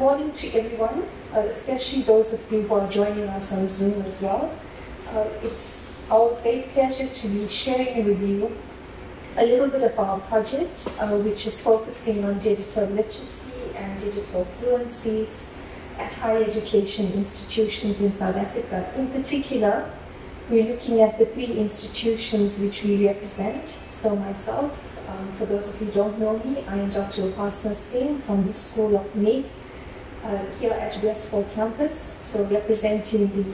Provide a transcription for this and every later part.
morning to everyone, uh, especially those of you who are joining us on Zoom as well. Uh, it's our great pleasure to be sharing with you a little bit of our project, uh, which is focusing on digital literacy and digital fluencies at higher education institutions in South Africa. In particular, we're looking at the three institutions which we represent. So myself, um, for those of you who don't know me, I am Dr. Upasana Singh from the School of MIG uh, here at Westville campus, so representing the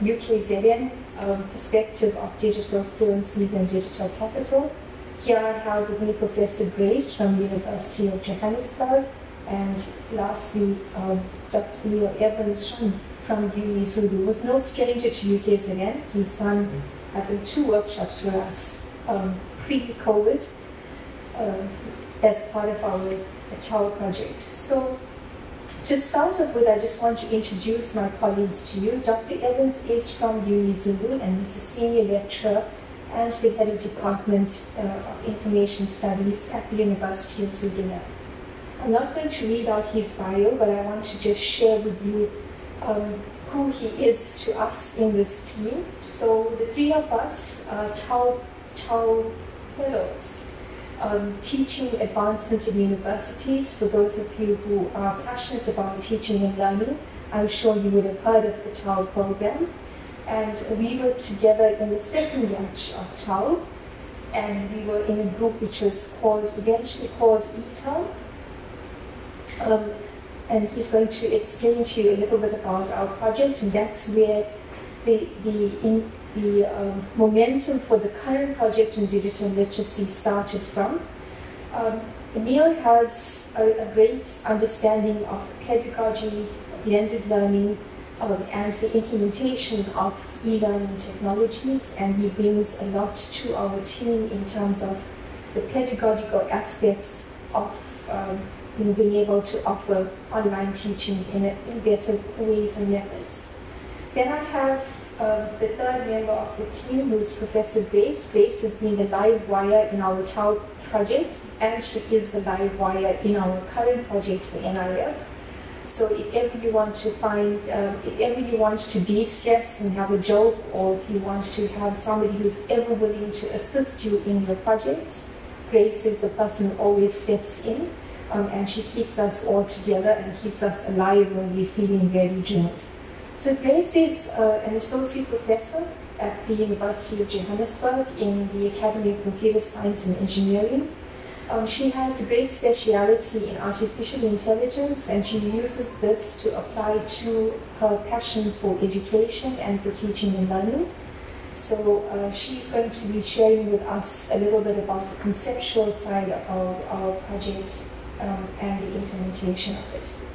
UKZN um, perspective of digital fluencies and digital capital. Here I have with me Professor Grace from the University of Johannesburg, and lastly, um, Dr. Neil Evans from, from who was no stranger to UKZN. He's done, I think, two workshops with us um, pre-COVID uh, as part of our TAU project. So to start off with, I just want to introduce my colleagues to you. Dr. Evans is from UniZulu and is a senior lecturer and the head of Department uh, of Information Studies at the University of Zululand. I'm not going to read out his bio, but I want to just share with you um, who he is to us in this team. So the three of us are TAU, TAU fellows um, teaching advancement in universities. For those of you who are passionate about teaching and learning, I'm sure you would have heard of the TAU program. And we were together in the second batch of TAU, and we were in a group which was called, eventually called ETAL. Um, and he's going to explain to you a little bit about our project, and that's where the, the in, the um, momentum for the current project in digital literacy started from. Um, Neil has a, a, great understanding of pedagogy, blended learning, um, and the implementation of e-learning technologies, and he brings a lot to our team in terms of the pedagogical aspects of um, being able to offer online teaching in, a, in better ways and methods. Then I have um, the third member of the team, who's Professor Grace. Grace has been the live wire in our TAU project, and she is the live wire in our current project for NRF. So if ever you want to find, um, if ever you want to de-stress and have a joke, or if you want to have somebody who's ever willing to assist you in your projects, Grace is the person who always steps in, um, and she keeps us all together and keeps us alive when we're feeling very drained. So Grace is uh, an associate professor at the University of Johannesburg in the Academy of Computer Science and Engineering. Um, she has a great speciality in artificial intelligence and she uses this to apply to her passion for education and for teaching and learning. So uh, she's going to be sharing with us a little bit about the conceptual side of our, our project um, and the implementation of it.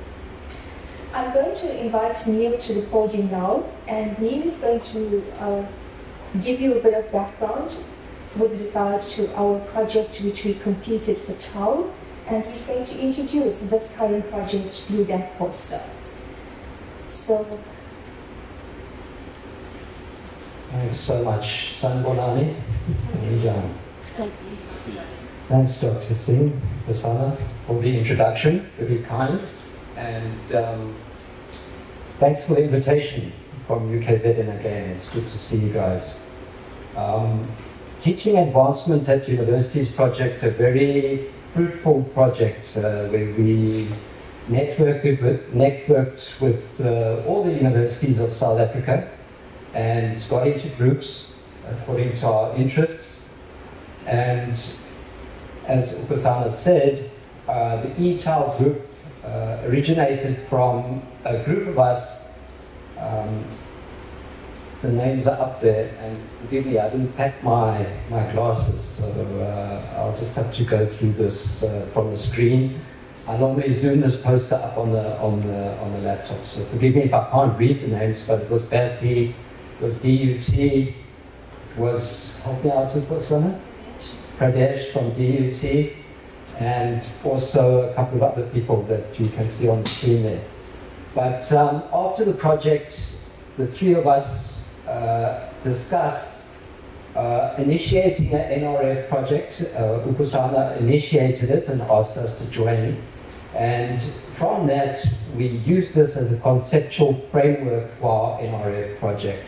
I'm going to invite Neil to the podium now, and Neil is going to uh, give you a bit of background with regards to our project which we completed for TAU, and he's going to introduce this current project through that poster. So. Thanks so much, Sanibonani. Thanks, Dr. Singh, Basana, for the introduction. Very kind. And um, thanks for the invitation from UKZN again. It's good to see you guys. Um, Teaching Advancement at Universities project, a very fruitful project uh, where we networked with, networked with uh, all the universities of South Africa and got into groups according to our interests. And as Upasana said, uh, the ETAL group uh, originated from a group of us. Um, the names are up there, and forgive me, I didn't pack my, my glasses, so uh, I'll just have to go through this uh, from the screen. I normally zoom this poster up on the, on, the, on the laptop, so forgive me if I can't read the names, but it was Bessie, it was DUT, was, help me out with what's on it? Pradesh from DUT, and also a couple of other people that you can see on the screen there. But um, after the project, the three of us uh, discussed uh, initiating an NRF project. Uh, initiated it and asked us to join. And from that, we used this as a conceptual framework for our NRF project.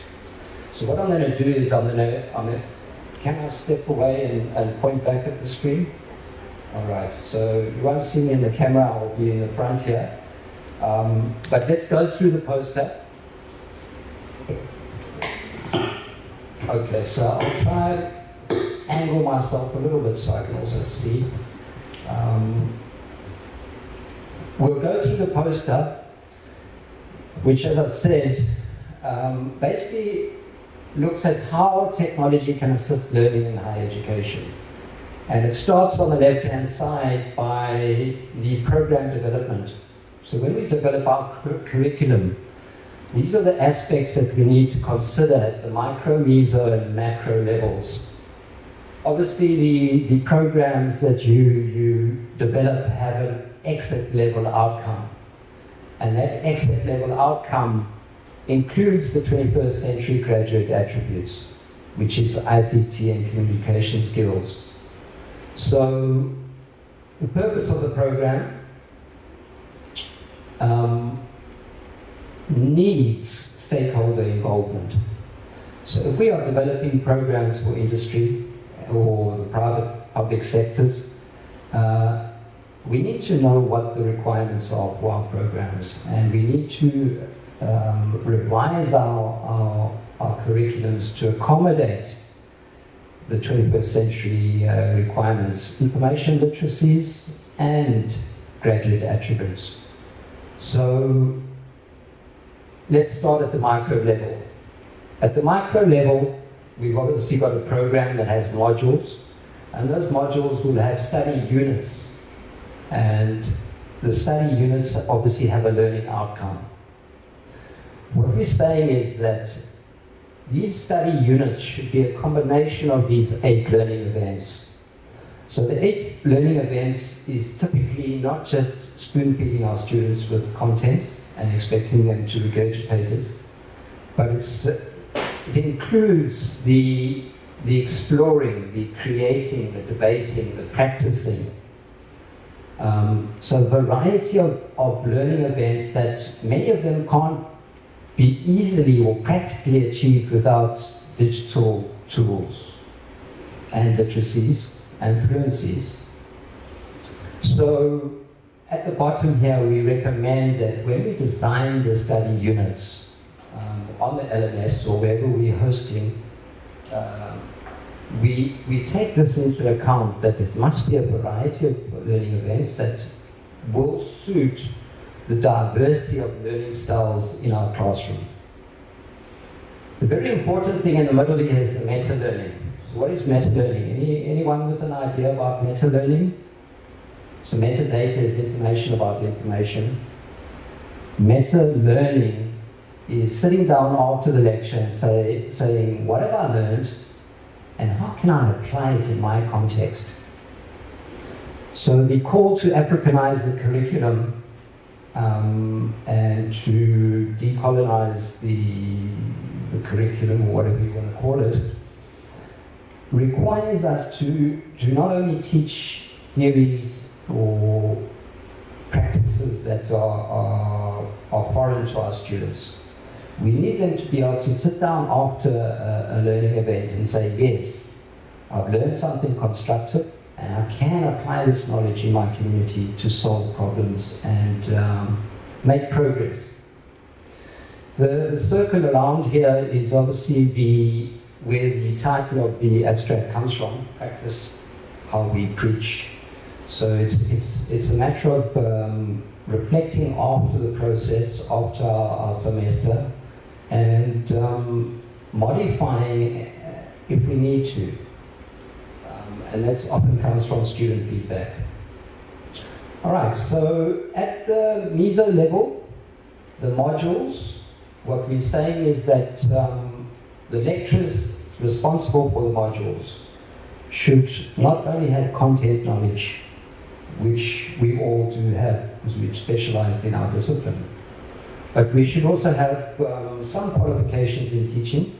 So what I'm going to do is I'm going to, I'm going to can I step away and, and point back at the screen? All right, so you won't see me in the camera, I'll be in the front here. Um, but let's go through the poster. Okay, so I'll try angle myself a little bit so I can also see. Um, we'll go through the poster, which, as I said, um, basically looks at how technology can assist learning in higher education. And it starts on the left-hand side by the program development. So when we develop our curriculum, these are the aspects that we need to consider at the micro, meso, and macro levels. Obviously, the, the programs that you, you develop have an exit level outcome. And that exit level outcome includes the 21st century graduate attributes, which is ICT and communication skills. So the purpose of the program um, needs stakeholder involvement. So if we are developing programs for industry or the private public sectors, uh, we need to know what the requirements are for our programs and we need to um, revise our, our, our, curriculums to accommodate the 21st century uh, requirements, information literacies and graduate attributes. So let's start at the micro level. At the micro level, we've obviously got a program that has modules, and those modules will have study units. And the study units obviously have a learning outcome. What we're saying is that these study units should be a combination of these eight learning events. So the eight learning events is typically not just spoon feeding our students with content and expecting them to regurgitate it, but it includes the, the exploring, the creating, the debating, the practicing. Um, so a variety of, of learning events that many of them can't be easily or practically achieved without digital tools and literacies and fluencies. So at the bottom here, we recommend that when we design the study units um, on the LMS or wherever we're hosting, uh, we, we take this into account that it must be a variety of learning events that will suit the diversity of learning styles in our classroom. The very important thing in the middle here is the meta-learning. So what is meta-learning? Any, anyone with an idea about meta-learning? So metadata is information about information. Meta-learning is sitting down after the lecture and say, saying, what have I learned and how can I apply it in my context? So the call to Africanize the curriculum um, and to decolonize the, the curriculum, or whatever you want to call it, requires us to, to not only teach theories or practices that are, are, are foreign to our students. We need them to be able to sit down after a, a learning event and say, yes, I've learned something constructive, and I can apply this knowledge in my community to solve problems and um, make progress. The, the, circle around here is obviously the where the title of the abstract comes from, practice how we preach. So it's, it's, it's a matter of um, reflecting after the process, after our, our semester, and um, modifying if we need to and that often comes from student feedback. All right, so at the meso level, the modules, what we're saying is that um, the lecturers responsible for the modules should not only have content knowledge, which we all do have because we've specialized in our discipline, but we should also have um, some qualifications in teaching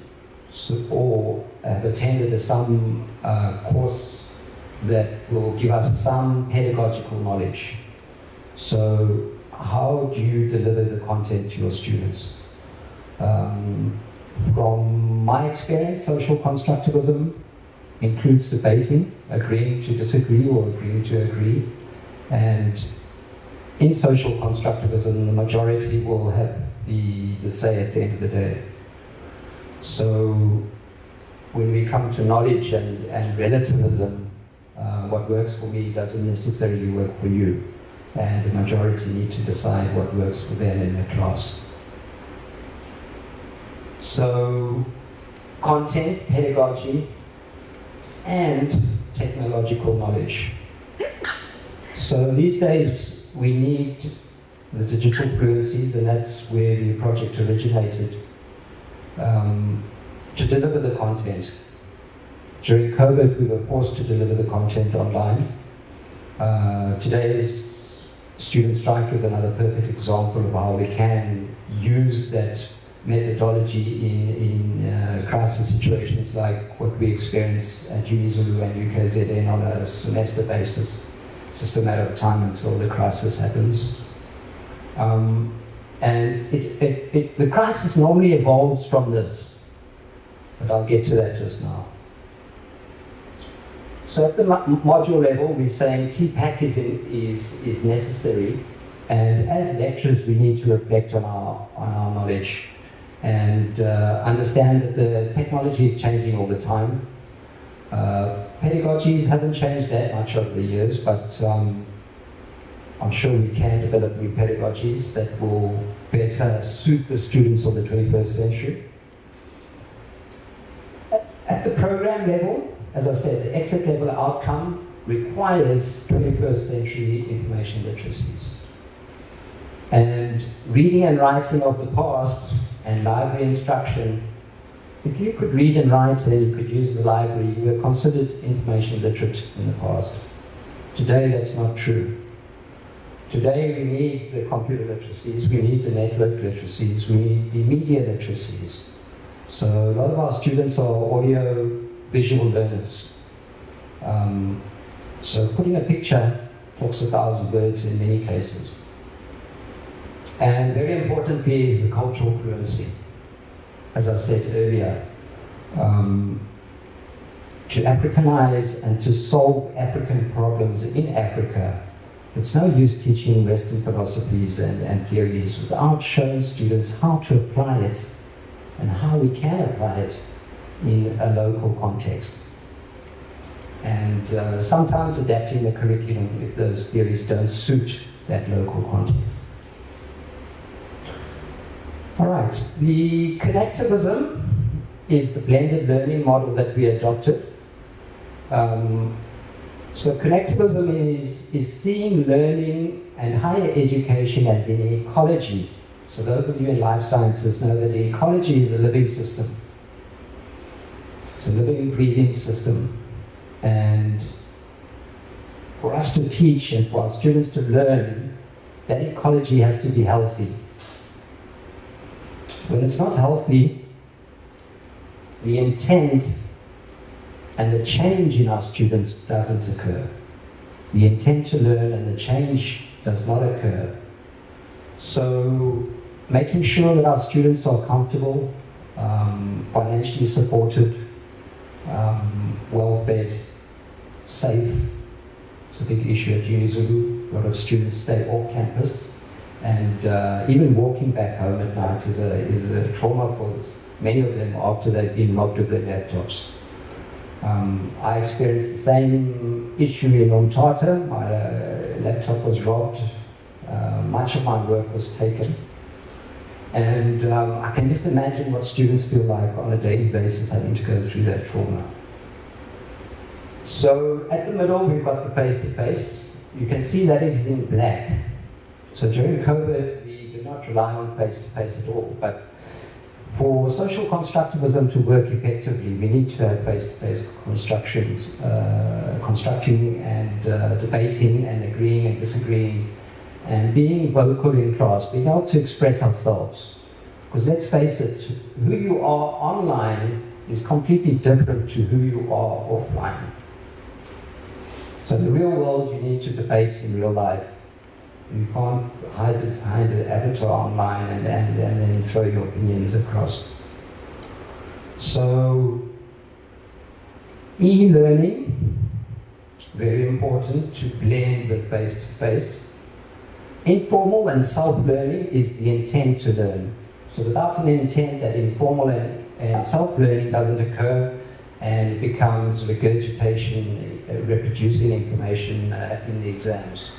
so, or have attended some uh, course that will give us some pedagogical knowledge. So, how do you deliver the content to your students? Um, from my experience, social constructivism includes debating, agreeing to disagree or agreeing to agree. And in social constructivism, the majority will have the, the say at the end of the day. So when we come to knowledge and, and relativism, uh, what works for me doesn't necessarily work for you. And the majority need to decide what works for them in their class. So, content, pedagogy, and technological knowledge. So these days we need the digital fluencies, and that's where the project originated, um, to deliver the content. During COVID, we were forced to deliver the content online. Uh, today's student strike is another perfect example of how we can use that methodology in, in uh, crisis situations like what we experience at UniZulu and UKZN on a semester basis. It's just a matter of time until the crisis happens. Um, and it, it, it, the crisis normally evolves from this, but I'll get to that just now. So at the module level, we're saying TPACK is, is, is necessary, and as lecturers, we need to reflect on our, on our knowledge and uh, understand that the technology is changing all the time. Uh, pedagogies haven't changed that much over the years, but um, I'm sure we can develop new pedagogies that will better suit the students of the 21st century. At the program level, as I said, the exit level outcome requires 21st century information literacies. And reading and writing of the past and library instruction, if you could read and write and you could use the library, you were considered information literate in the past. Today, that's not true. Today, we need the computer literacies, we need the network literacies, we need the media literacies. So a lot of our students are audio visual learners. Um, so putting a picture talks a thousand words in many cases. And very importantly is the cultural fluency. As I said earlier, um, to Africanize and to solve African problems in Africa, it's no use teaching Western philosophies and, and theories without showing students how to apply it and how we can apply it in a local context. And uh, sometimes adapting the curriculum if those theories don't suit that local context. All right, the connectivism is the blended learning model that we adopted. Um, so connectivism is, is seeing learning and higher education as an ecology. So those of you in life sciences know that the ecology is a living system. It's a living, breathing system. And for us to teach and for our students to learn, that ecology has to be healthy. When it's not healthy, the intent and the change in our students doesn't occur. The intent to learn and the change does not occur. So, making sure that our students are comfortable, um, financially supported, um, well fed, safe. It's a big issue at UniZulu. A lot of students stay off campus and uh, even walking back home at night is a, is a trauma for many of them after they've been robbed of their laptops. Um, I experienced the same issue in Umtata. My uh, laptop was robbed. Uh, much of my work was taken. And um, I can just imagine what students feel like on a daily basis having to go through that trauma. So at the middle, we've got the face-to-face. -face. You can see that is in black. So during COVID, we did not rely on face-to-face -face at all, but for social constructivism to work effectively, we need to have face-to-face -face constructions, uh, constructing and uh, debating and agreeing and disagreeing and being vocal in class, being able to express ourselves. Because let's face it, who you are online is completely different to who you are offline. So in the real world, you need to debate in real life. You can't hide behind an avatar online and, and, and then throw your opinions across. So, e-learning, very important to blend with face-to-face. Informal and self-learning is the intent to learn. So without an intent that informal and, and self-learning doesn't occur and becomes regurgitation, uh, reproducing information uh, in the exams.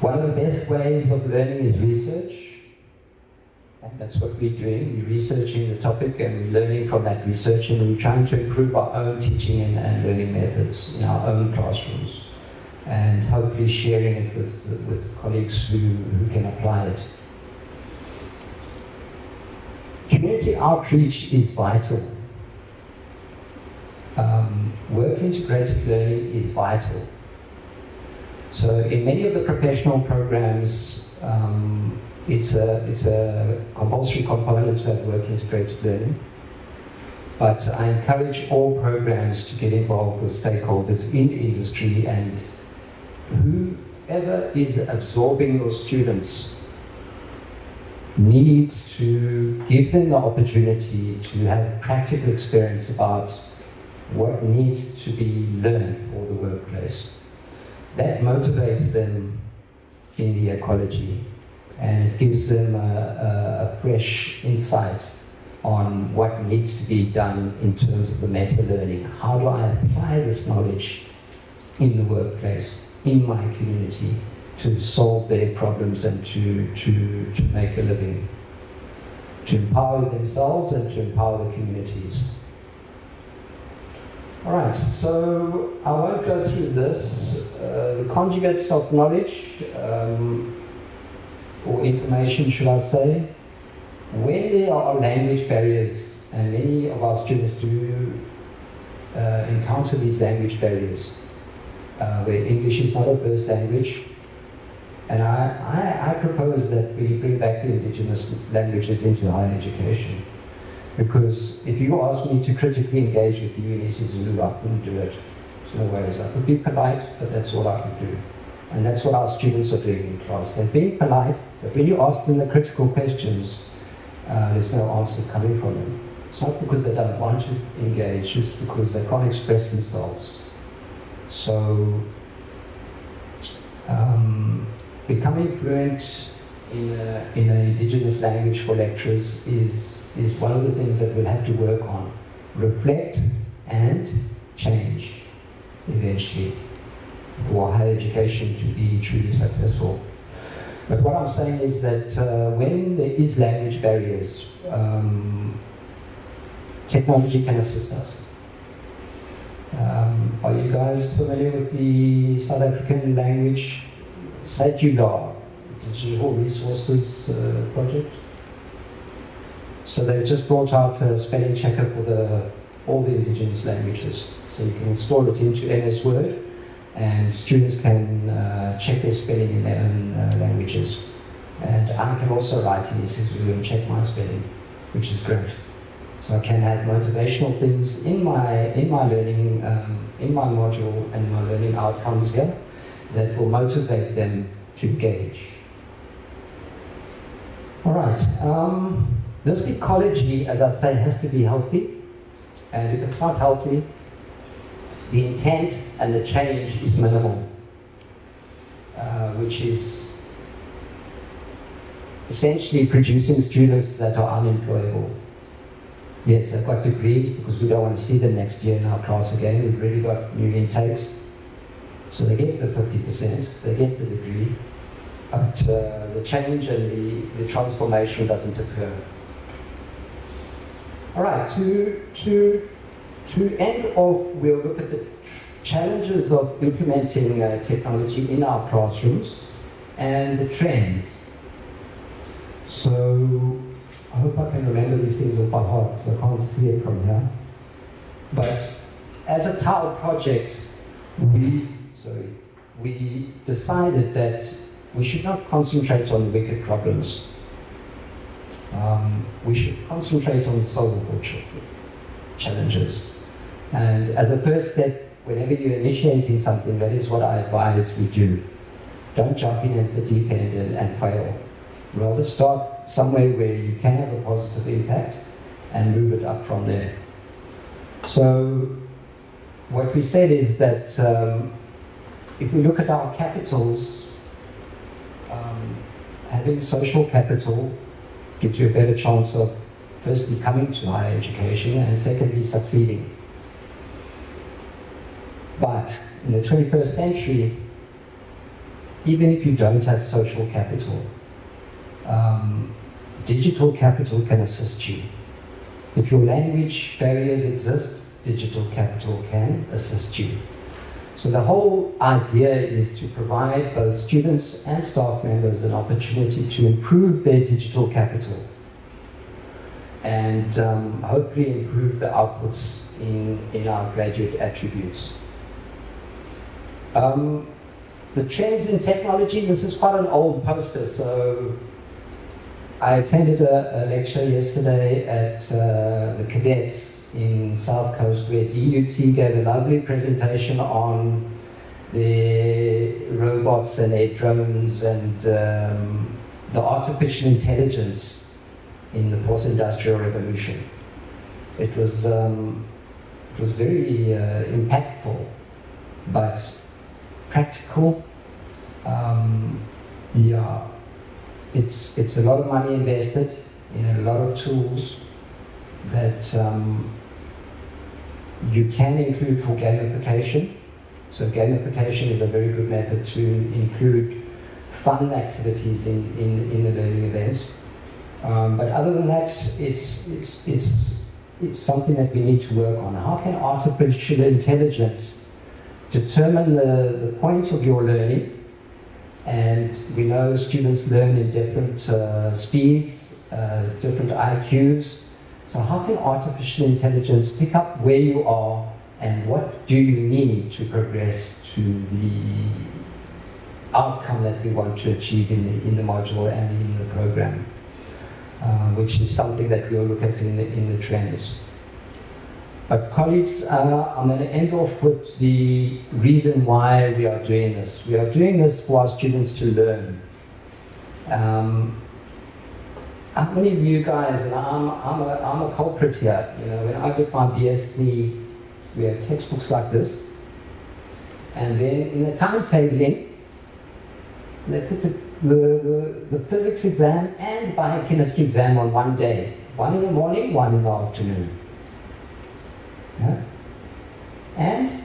One of the best ways of learning is research. And that's what we're doing. We're researching the topic and we're learning from that research and we're trying to improve our own teaching and, and learning methods in our own classrooms. And hopefully sharing it with, with colleagues who, who can apply it. Community outreach is vital. Um, work integrated learning is vital. So in many of the professional programs, um, it's, a, it's a compulsory component to have work integrated learning. But I encourage all programs to get involved with stakeholders in industry and whoever is absorbing your students needs to give them the opportunity to have practical experience about what needs to be learned for the workplace that motivates them in the ecology and gives them a, a, a, fresh insight on what needs to be done in terms of the meta learning. How do I apply this knowledge in the workplace, in my community, to solve their problems and to, to, to make a living, to empower themselves and to empower the communities. All right, so I won't go through this. Uh, the conjugates of knowledge, um, or information, should I say, when there are language barriers, and many of our students do uh, encounter these language barriers, uh, where English is not a first language, and I, I, I propose that we bring back the indigenous languages into higher education. Because if you ask me to critically engage with the in isiZulu, I couldn't do it. There's no ways. I could be polite, but that's all I could do. And that's what our students are doing in class. They're being polite, but when you ask them the critical questions, uh, there's no answers coming from them. It's not because they don't want to engage, it's because they can't express themselves. So, um, becoming fluent in, a, in an indigenous language for lecturers is is one of the things that we'll have to work on. Reflect and change eventually for higher education to be truly successful. But what I'm saying is that uh, when there is language barriers, um, technology can assist us. Um, are you guys familiar with the South African language SADiLaR, Digital Resources uh, Project? So they've just brought out a spelling checker for the, all the indigenous languages. So you can install it into MS Word and students can uh, check their spelling in their own uh, languages. And I can also write in isiZulu and check my spelling, which is great. So I can add motivational things in my, in my learning, um, in my module and my learning outcomes here that will motivate them to engage. All right. Um, this ecology, as I say, has to be healthy. And if it's not healthy, the intent and the change is minimal, uh, which is essentially producing students that are unemployable. Yes, they've got degrees because we don't want to see them next year in our class again. We've already got new intakes. So they get the 50%, they get the degree, but uh, the change and the, the transformation doesn't occur. All right, to, to, to end off, we'll look at the challenges of implementing uh, technology in our classrooms and the trends. So I hope I can remember these things off by heart because I can't see it from here. But as a TAU project, we, sorry, we decided that we should not concentrate on wicked problems um, we should concentrate on solvable challenges. And as a first step, whenever you're initiating something, that is what I advise we do. Don't jump in at the deep end and, and fail. Rather start somewhere where you can have a positive impact and move it up from there. So what we said is that um, if we look at our capitals, um, having social capital gives you a better chance of firstly coming to higher education and secondly succeeding. But in the 21st century, even if you don't have social capital, um, digital capital can assist you. If your language barriers exist, digital capital can assist you. So the whole idea is to provide both students and staff members an opportunity to improve their digital capital and um, hopefully improve the outputs in, in our graduate attributes. Um, the trends in technology, this is quite an old poster, so I attended a, a lecture yesterday at uh, the cadets in South Coast where DUT gave a lovely presentation on the robots and air drones and um, the artificial intelligence in the post-industrial revolution. It was, um, it was very uh, impactful, but practical. Um, yeah, it's, it's a lot of money invested in a lot of tools that um, you can include for gamification. So gamification is a very good method to include fun activities in, in, in the learning events. Um, but other than that, it's, it's, it's, it's something that we need to work on. How can artificial intelligence determine the, the point of your learning and we know students learn in different uh, speeds, uh, different IQs. So how can artificial intelligence pick up where you are and what do you need to progress to the outcome that we want to achieve in the, in the module and in the program, uh, which is something that we'll look at in the, in the trends. Colleagues, uh, I'm going to end off with the reason why we are doing this. We are doing this for our students to learn. Um, how many of you guys, and I'm, I'm, a, I'm a culprit here, you know, when I did my BSc, we had textbooks like this, and then in the timetabling, they put the, the, the, the physics exam and biochemistry exam on one day. One in the morning, one in the afternoon. And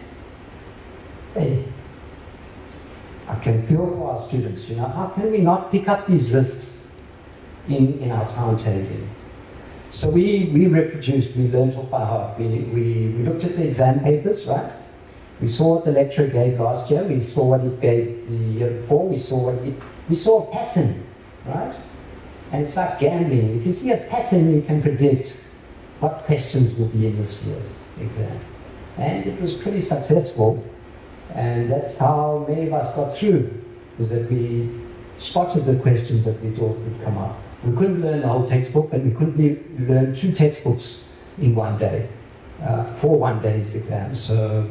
hey, I can feel for our students, you know, how can we not pick up these risks in, in our timetabling? So we, we reproduced, we learned off by heart. We, we, we looked at the exam papers, right? We saw what the lecturer gave last year, we saw what he gave the year before, we saw what it, we saw a pattern, right? And it's like gambling. If you see a pattern, you can predict what questions will be in this year's exam. And it was pretty successful. And that's how many of us got through, was that we spotted the questions that we thought would come up. We couldn't learn the whole textbook, and we couldn't learn two textbooks in one day, uh, for one day's exam. So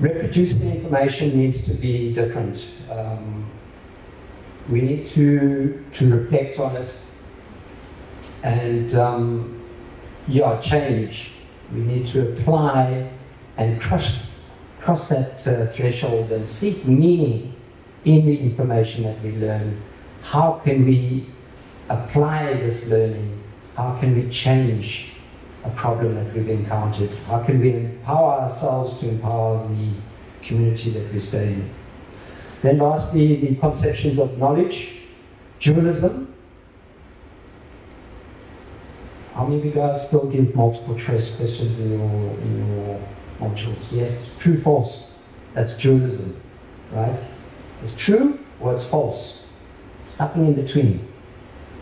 reproducing information needs to be different. Um, we need to, to reflect on it and um, yeah, change we need to apply and cross, cross that uh, threshold and seek meaning in the information that we learn. How can we apply this learning? How can we change a problem that we've encountered? How can we empower ourselves to empower the community that we stay in? Then lastly, the conceptions of knowledge, dualism, how many of you guys still give multiple choice questions in your, in your modules? Yes, true, false. That's dualism, right? It's true or it's false. Nothing in between,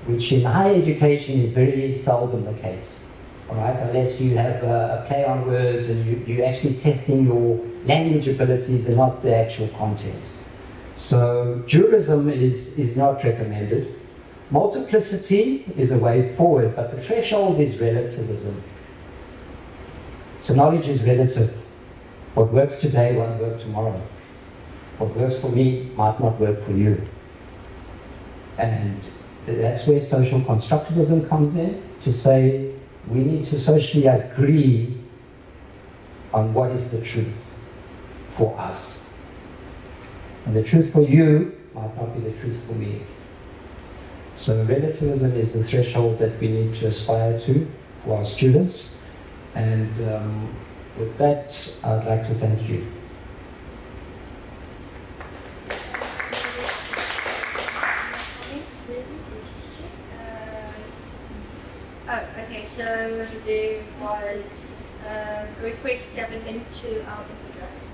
which in higher education is very seldom the case. All right, unless you have a, a play on words and you, you're actually testing your language abilities and not the actual content. So dualism is, is not recommended. Multiplicity is a way forward, but the threshold is relativism. So knowledge is relative. What works today won't work tomorrow. What works for me might not work for you. And that's where social constructivism comes in to say we need to socially agree on what is the truth for us. And the truth for you might not be the truth for me. So relativism is the threshold that we need to aspire to for our students. And um, with that, I'd like to thank you. Oh, okay, so there was a request an into our episode.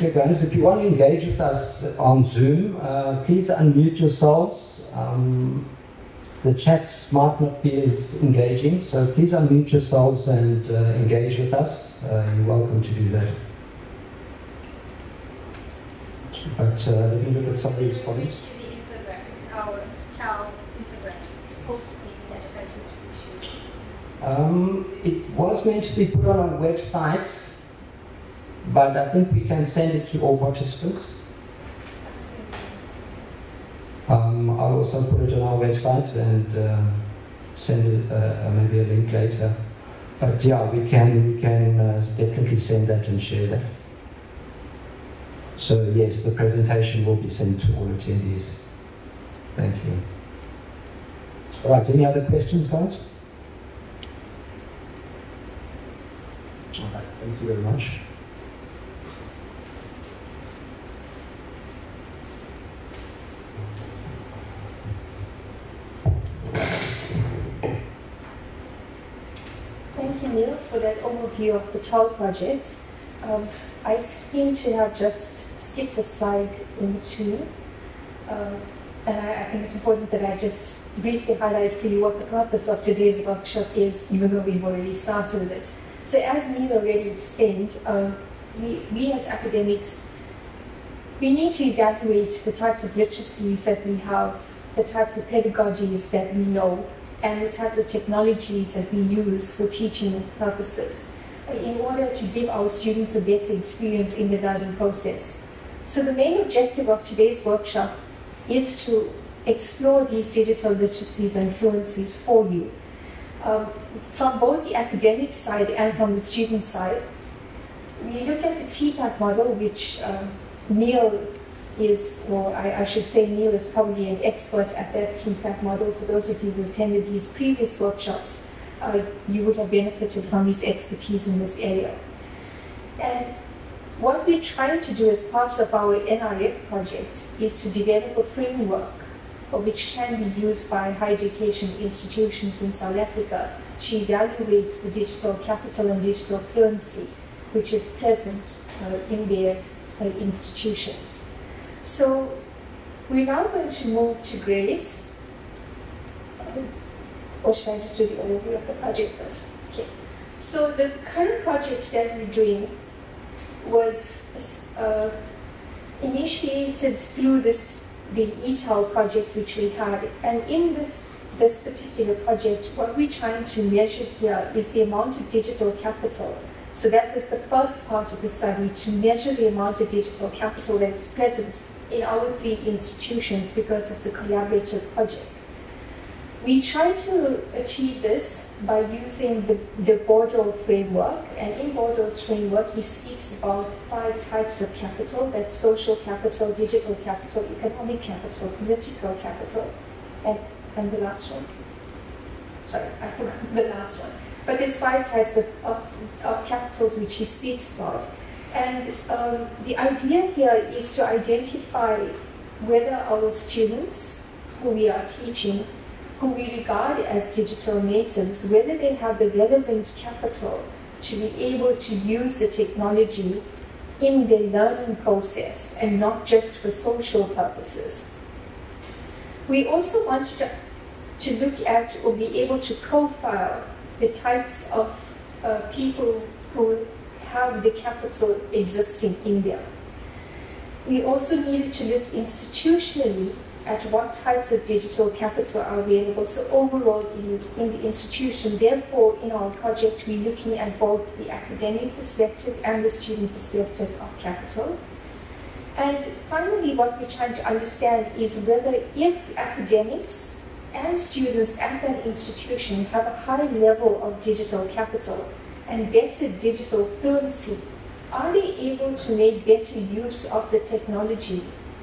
Guys, if you want to engage with us on Zoom, uh, please unmute yourselves. Um, the chats might not be as engaging, so please unmute yourselves and uh, engage with us. Uh, you're welcome to do that. But uh, let me look at some of these points. The infographic, our child infographic, posting as presentation. Um, it was meant to be put on a website, but I think we can send it to all participants. Um, I'll also put it on our website and uh, send it uh, maybe a link later. But yeah, we can we can uh, definitely send that and share that. So yes, the presentation will be sent to all attendees. Thank you. All right, any other questions, guys? All right, thank you very much. Overview of the child project. Um, I seem to have just skipped a slide into, um, and I, I think it's important that I just briefly highlight for you what the purpose of today's workshop is, even though we've already started it. So, as Neil already explained, um, we, we as academics, we need to evaluate the types of literacies that we have, the types of pedagogies that we know, and the types of technologies that we use for teaching purposes in order to give our students a better experience in the learning process. So the main objective of today's workshop is to explore these digital literacies and fluencies for you. Um, from both the academic side and from the student side, we look at the TPACK model, which um, Neil is, or I, I, should say Neil is probably an expert at that TPACK model. For those of you who attended his previous workshops, uh, you would have benefited from his expertise in this area. And what we're trying to do as part of our NRF project is to develop a framework which can be used by higher education institutions in South Africa to evaluate the digital capital and digital fluency which is present uh, in their uh, institutions. So we're now going to move to Grace. Or should I just do the overview of the project first? Okay. So the current project that we're doing was uh, initiated through this the ETAL project which we had, and in this this particular project, what we're trying to measure here is the amount of digital capital. So that was the first part of the study to measure the amount of digital capital that is present in our three institutions because it's a collaborative project. We try to achieve this by using the, the Bourdieu framework, and in Bourdieu's framework, he speaks about five types of capital that's social capital, digital capital, economic capital, political capital, and, and the last one. Sorry, I forgot the last one. But there's five types of, of, of capitals which he speaks about. And um, the idea here is to identify whether our students who we are teaching who we regard as digital natives, whether they have the relevant capital to be able to use the technology in their learning process and not just for social purposes. We also want to, to look at or be able to profile the types of uh, people who have the capital existing in them. We also needed to look institutionally at what types of digital capital are available. So overall in, in the institution, therefore in our project, we're looking at both the academic perspective and the student perspective of capital. And finally, what we're trying to understand is whether if academics and students at that institution have a high level of digital capital and better digital fluency, are they able to make better use of the technology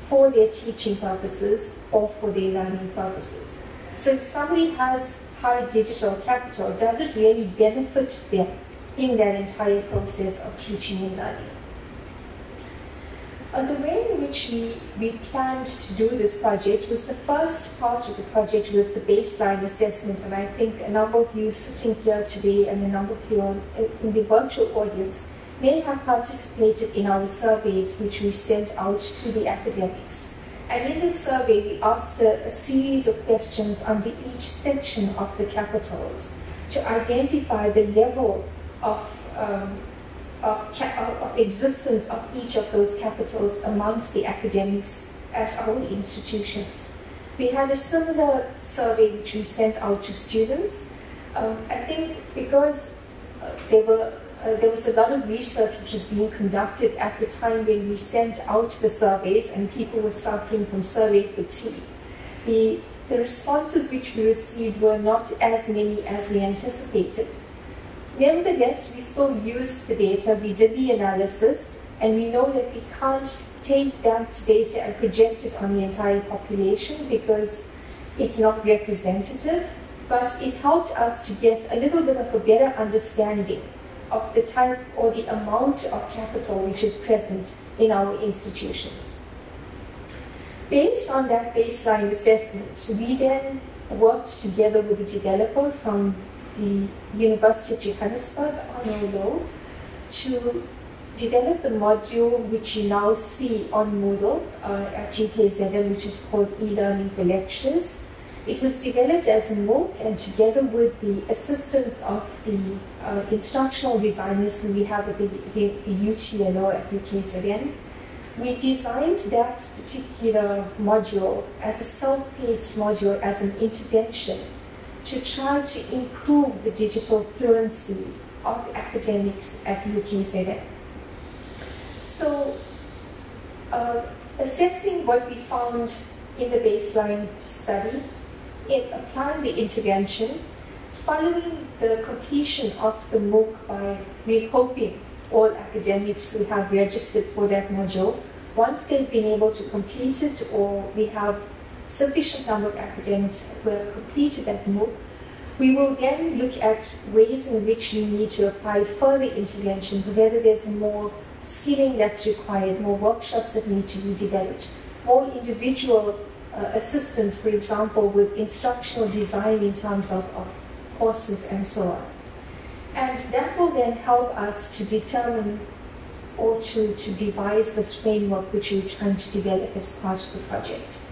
for their teaching purposes or for their learning purposes? So if somebody has high digital capital, does it really benefit them in that entire process of teaching and learning? Uh, the way in which we, we planned to do this project was the first part of the project was the baseline assessment and I think a number of you sitting here today and a number of you in the virtual audience may have participated in our surveys which we sent out to the academics. And in this survey we asked a, a series of questions under each section of the capitals to identify the level of um, of, of existence of each of those capitals amongst the academics at our institutions. We had a similar survey which we sent out to students. Um, I think because uh, there were uh, there was a lot of research which was being conducted at the time when we sent out the surveys and people were suffering from survey fatigue. The, the responses which we received were not as many as we anticipated. Nevertheless, we still used the data, we did the analysis, and we know that we can't take that data and project it on the entire population because it's not representative, but it helped us to get a little bit of a better understanding of the type or the amount of capital which is present in our institutions. Based on that baseline assessment, we then worked together with the developer from the University of Johannesburg on Law to develop the module which you now see on Moodle uh, at UKZN, which is called e-learning for lectures. It was developed as a MOOC and together with the assistance of the uh, instructional designers who we have at the, the, the UTLO at UKZN, we designed that particular module as a self-paced module as an intervention to try to improve the digital fluency of academics at UKZN. So, uh, assessing what we found in the baseline study, in applying the intervention, following the completion of the MOOC by, we're hoping all academics who have registered for that module, once they've been able to complete it or we have sufficient number of academics who have completed that MOOC, we will then look at ways in which you need to apply further interventions, whether there's more skilling that's required, more workshops that need to be developed, more individual Uh, assistance, for example, with instructional design in terms of, of courses and so on. And that will then help us to determine or to, to devise this framework which we're trying to develop as part of the project.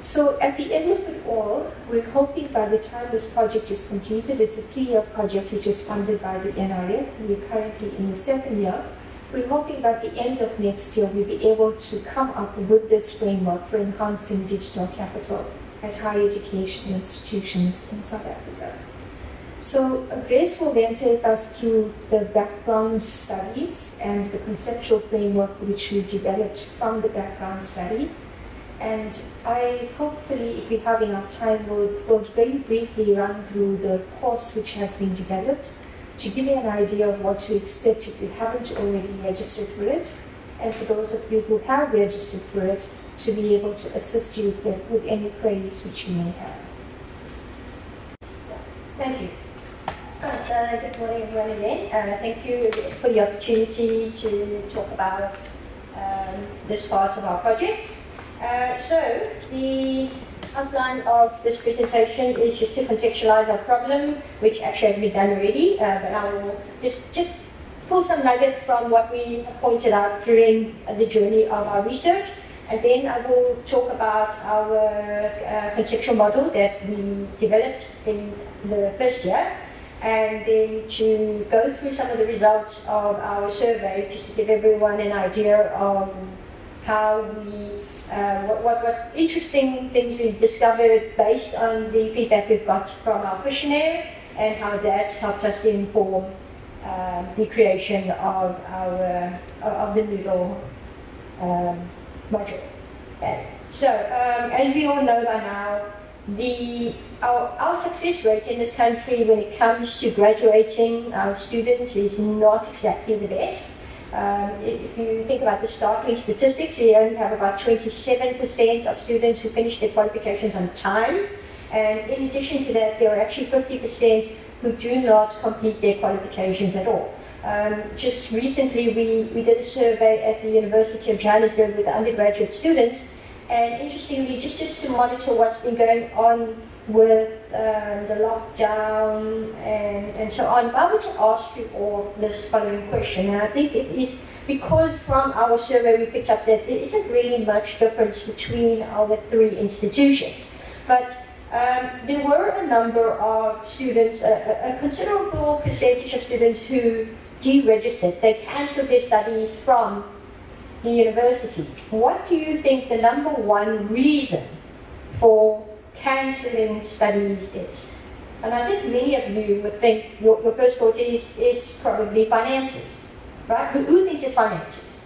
So at the end of it all, we're hoping by the time this project is completed, it's a three-year project which is funded by the NRF. We're currently in the second year. We're hoping by the end of next year we'll be able to come up with this framework for enhancing digital capital at higher education institutions in South Africa. So Grace will then take us through the background studies and the conceptual framework which we developed from the background study. And I hopefully, if we have enough time, will, will very briefly run through the course which has been developed to give you an idea of what to expect if you haven't already registered for it, and for those of you who have registered for it, to be able to assist you with, with any queries which you may have. Thank you. Right, uh, good morning everyone again. Uh, thank you for the opportunity to talk about um, this part of our project. Uh, so, the outline of this presentation is just to contextualize our problem, which actually has been done already, uh, but I will just, just pull some nuggets from what we pointed out during the journey of our research. And then I will talk about our uh, conceptual model that we developed in the first year, and then to go through some of the results of our survey, just to give everyone an idea of how we uh, what, what, what interesting things we've discovered based on the feedback we've got from our questionnaire and how that helped us inform uh, the creation of our uh, of the Moodle um, module. So, um, as we all know by now, the our, our success rate in this country when it comes to graduating our students is not exactly the best. Um, if you think about the startling statistics, we only have about 27% of students who finish their qualifications on time. And in addition to that, there are actually 50% who do not complete their qualifications at all. Um, just recently, we, we did a survey at the University of Johannesburg with undergraduate students, and interestingly, just, just to monitor what's been going on with um, the lockdown and, and so on, I would ask you all this following question. And I think it is because from our survey we picked up that there isn't really much difference between our three institutions. But um, there were a number of students, a, a, considerable percentage of students who deregistered. They cancelled their studies from the university. What do you think the number one reason for cancelling studies is? And I think many of you would think your, your first thought is it's probably finances, right? But who thinks it's finances?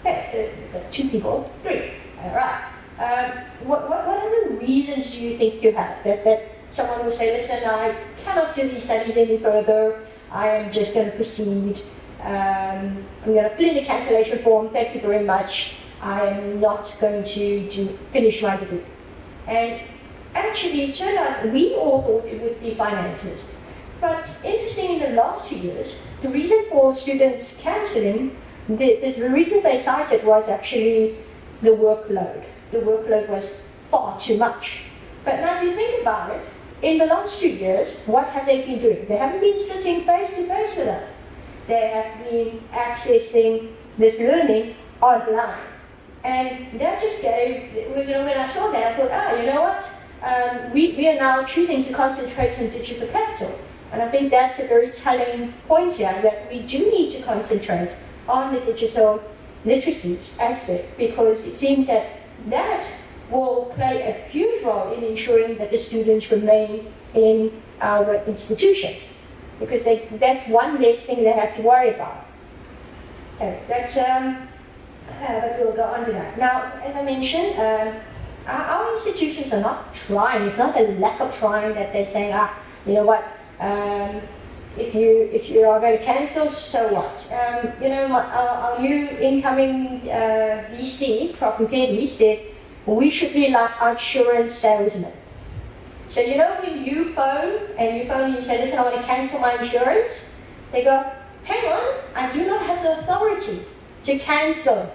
Okay, so two people, three. All right. Um, what, what, what are the reasons do you think you have that, that someone will say, listen, I cannot do these studies any further, I am just going to proceed, um, I'm going to fill in the cancellation form, thank you very much, I am not going to, to finish my degree. And actually, it turned out we all thought it would be finances. But interestingly, in the last two years, the reason for students cancelling, the, the reasons they cited was actually the workload the workload was far too much. But now if you think about it, in the last two years, what have they been doing? They haven't been sitting face to face with us. They have been accessing this learning online. And that just gave, you know, when I saw that, I thought, ah, you know what? Um, we, we are now choosing to concentrate on digital capital. And I think that's a very telling point here, that we do need to concentrate on the digital literacies aspect because it seems that that will play a huge role in ensuring that the students remain in our institutions because they, that's one less thing they have to worry about. Okay, um, uh, but we'll go on to that. Now, as I mentioned, um, our, institutions are not trying, it's not a lack of trying that they're saying, ah, you know what, um, if you if you are going to cancel, so what? Um, you know, our, our new incoming uh, VC, Prof. Mpedi, said we should be like insurance salesmen. So you know when you phone and you phone and you say, listen, I want to cancel my insurance, they go, hang on, I do not have the authority to cancel.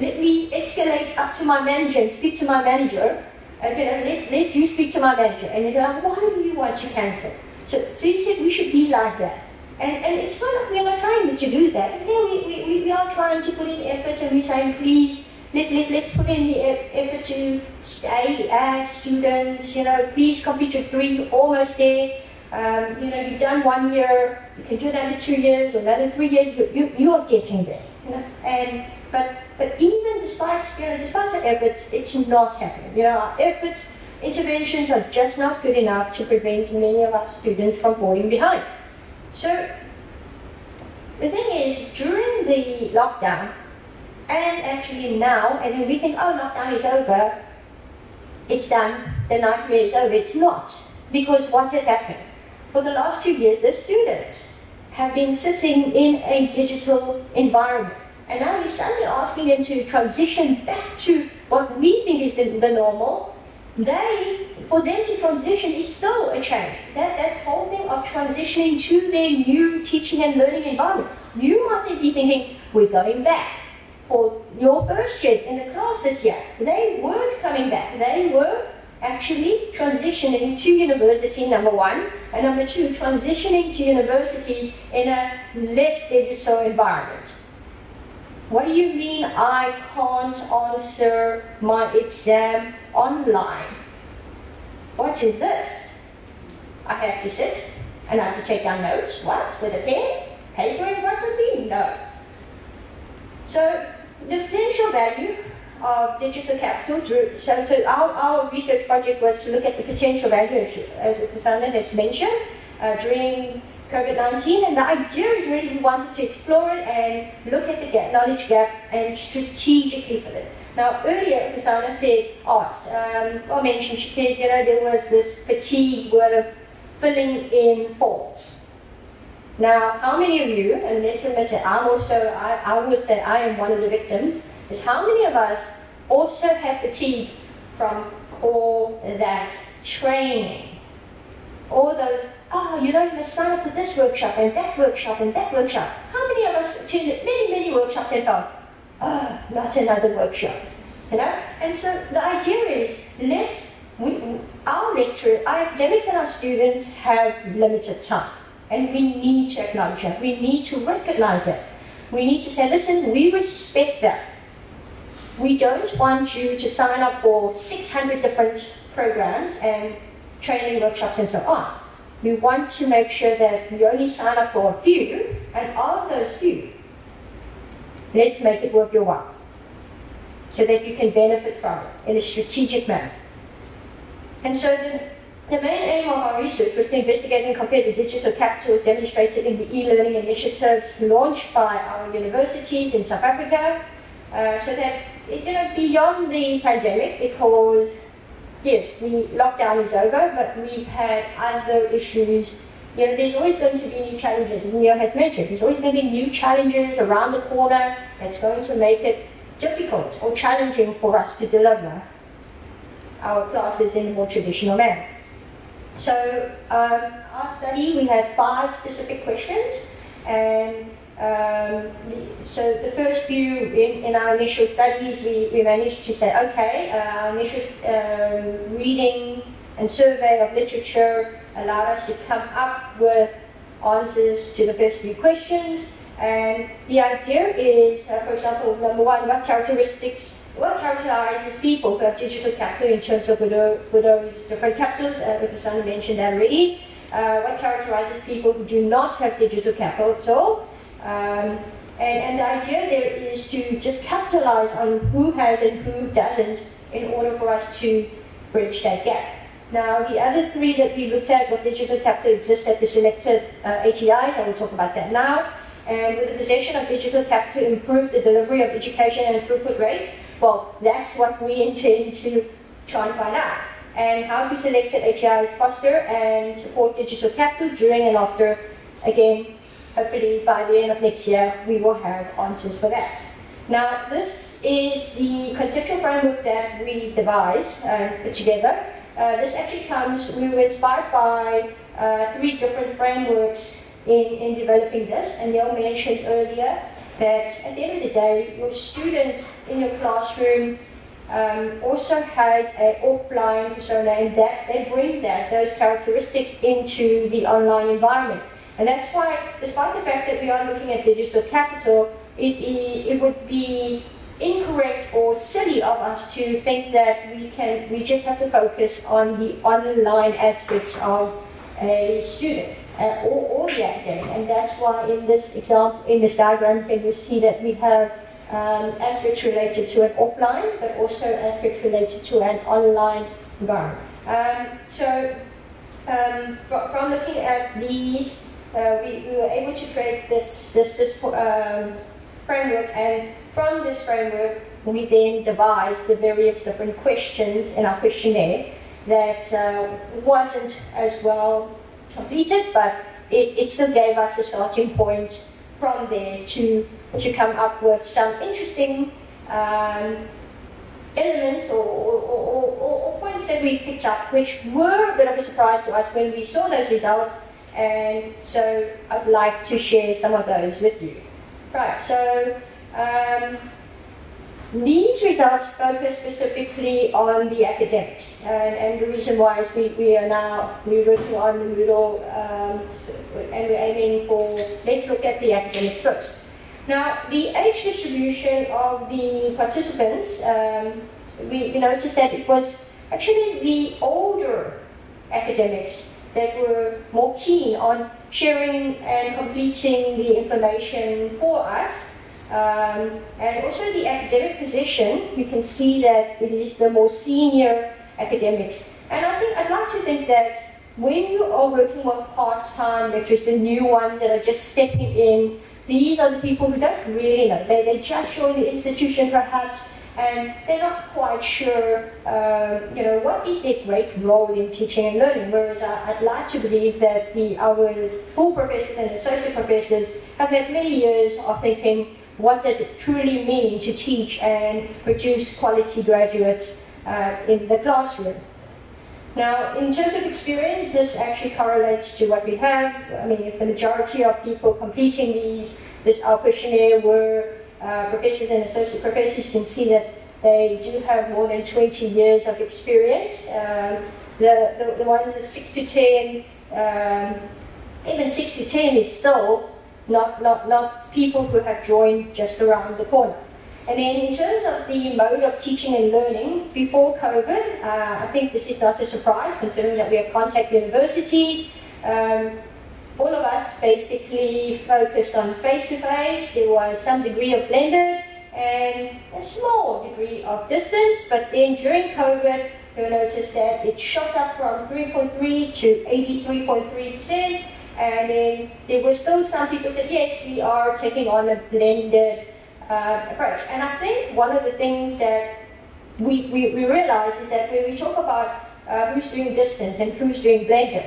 Let me escalate up to my manager and speak to my manager. Know, let, let you speak to my manager. And they're like, why do you want to cancel? So, so he said we should be like that. And, and it's not like we're not trying to do that. Yeah, we, we, we are trying to put in effort and we're saying, please, let, let, let's put in the effort to stay as students, you know, please complete your degree, almost there. Um, you know, you've done one year, you can do another two years or another three years, you, you, you are getting there. You know? And but but even despite you know, despite the efforts, it's not happening. You know, our efforts interventions are just not good enough to prevent many of our students from falling behind. So the thing is, during the lockdown, and actually now, and we think, oh, lockdown is over, it's done, the nightmare is over. It's not. Because what has happened? For the last two years, the students have been sitting in a digital environment. And now we're suddenly asking them to transition back to what we think is the, the normal, they, for them to transition is still a change. That, that whole thing of transitioning to their new teaching and learning environment. You might be thinking, we're going back. For your first years in the class this year, they weren't coming back. They were actually transitioning to university, number one, and number two, transitioning to university in a less digital environment. What do you mean I can't answer my exam online? What is this? I have to sit and I have to take down notes. What? With a pen? Paper in front of me? No. So the potential value of digital capital. So, so our, our research project was to look at the potential value, as Upasana has mentioned, uh, during COVID-19, and the idea is really we wanted to explore it and look at the gap, knowledge gap and strategically fill it. Now, earlier, Upasana said, asked, um, or mentioned, she said, you know, there was this fatigue with filling in forms. Now, how many of you, and let's admit it, I'm also, I, I will say I am one of the victims, is how many of us also have fatigue from all that training? All those, oh, you know, you must sign up for this workshop and that workshop and that workshop. How many of us attended many, many workshops and thought, oh, not another workshop? You know? And so the idea is, let's, we, our lecture, our academics and our students have limited time. And we need to acknowledge that. We need to recognize that. We need to say, listen, we respect that. We don't want you to sign up for 600 different programs and training workshops and so on. We want to make sure that we only sign up for a few, and of those few, let's make it worth your while so that you can benefit from it in a strategic manner. And so the the main aim of our research was to investigate and compare the digital capital demonstrated in the e-learning initiatives launched by our universities in South Africa, uh, so that, you know, beyond the pandemic, because, yes, the lockdown is over, but we've had other issues. You know, there's always going to be new challenges, as Neil has mentioned. There's always going to be new challenges around the corner that's going to make it difficult or challenging for us to deliver our classes in a more traditional manner. So um, our study, we had five specific questions, and um, so the first few in, in our initial studies, we, we managed to say, okay, uh, our initial um, reading and survey of literature allowed us to come up with answers to the first few questions. And the idea is, uh, for example, number one, what characteristics what characterizes people who have digital capital in terms of Bourdieu, Bourdieu's, different capitals, uh, I mentioned that already. Uh, what characterizes people who do not have digital capital at all. Um, and, and the idea there is to just capitalize on who has and who doesn't in order for us to bridge that gap. Now, the other three that we looked at, what digital capital exists at the selected uh, HEIs, I will talk about that now. And with the possession of digital capital, improve the delivery of education and throughput rates, well, that's what we intend to try and find out. And how to select an HEIs foster and support digital capital during and after. Again, hopefully by the end of next year, we will have answers for that. Now, this is the conceptual framework that we devised and put together. Uh, this actually comes, we were inspired by uh, three different frameworks in, in developing this, and Neil mentioned earlier that at the end of the day, your student in your classroom um, also has an offline persona and that they bring that, those characteristics into the online environment. And that's why, despite the fact that we are looking at digital capital, it, it, it would be incorrect or silly of us to think that we can we just have to focus on the online aspects of a student uh, all, all the academic. And that's why in this example, in this diagram, can you see that we have um, aspects related to an offline, but also aspects related to an online environment. Um, so um, from, looking at these, uh, we, we, were able to create this, this, this um, framework, and from this framework, we then devised the various different questions in our questionnaire that uh, wasn't as well completed, but it, it still gave us a starting point from there to, to come up with some interesting um, elements or, or, or, or, points that we picked up, which were a bit of a surprise to us when we saw those results. And so I'd like to share some of those with you. Right, so um, these results focus specifically on the academics, and, and the reason why is we, we are now we're working on the Moodle, um, and we're aiming for let's look at the academics first. Now, the age distribution of the participants, um, we, we noticed that it was actually the older academics that were more keen on sharing and completing the information for us Um, and also the academic position, you can see that it is the more senior academics. And I think I'd like to think that when you are working with part-time lecturers, the new ones that are just stepping in, these are the people who don't really know. They, they just joined the institution perhaps, and they're not quite sure, uh, you know, what is their great role in teaching and learning. Whereas I, would like to believe that the, our full professors and associate professors have had many years of thinking, what does it truly mean to teach and produce quality graduates uh, in the classroom. Now, in terms of experience, this actually correlates to what we have. I mean, if the majority of people completing these, this our questionnaire were uh, professors and associate professors, you can see that they do have more than 20 years of experience. Um, the, the, the ones 6 to 10, um, even 6 to 10 is still not, not, not people who have joined just around the corner. And then in terms of the mode of teaching and learning, before COVID, uh, I think this is not a surprise considering that we have contact universities. Um, all of us basically focused on face-to-face. -face. There was some degree of blended and a small degree of distance, but then during COVID, you'll notice that it shot up from 3.3 to 83.3%. And then there were still some people said, yes, we are taking on a blended uh, approach. And I think one of the things that we, we, we realize is that when we talk about uh, who's doing distance and who's doing blended,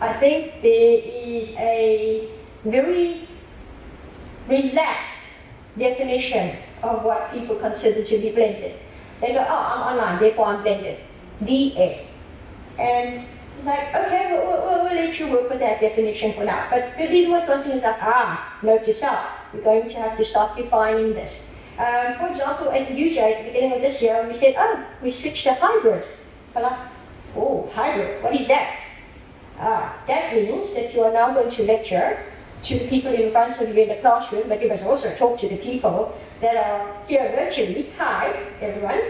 I think there is a very relaxed definition of what people consider to be blended. They go, oh, I'm online, therefore I'm blended. DA. And like, okay, we'll, we'll, we'll, let you work with that definition for now. But it was something like, ah, note to self, you're going to have to start defining this. Um, for example, at UJ, at the beginning of this year, we said, oh, we switched to hybrid. But like, oh, hybrid, what is that? Ah, that means that you are now going to lecture to the people in front of you in the classroom, but you must also talk to the people that are here virtually, hi, everyone,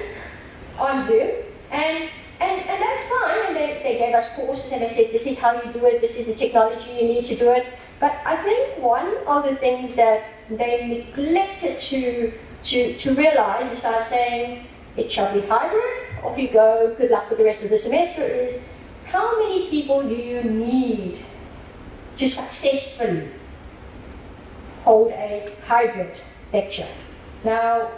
on Zoom, and and, and that's fine. And they, they gave us courses and they said, this is how you do it, this is the technology you need to do it. But I think one of the things that they neglected to, to, to realize, besides saying it shall be hybrid, off you go, good luck with the rest of the semester, is how many people do you need to successfully hold a hybrid lecture? Now,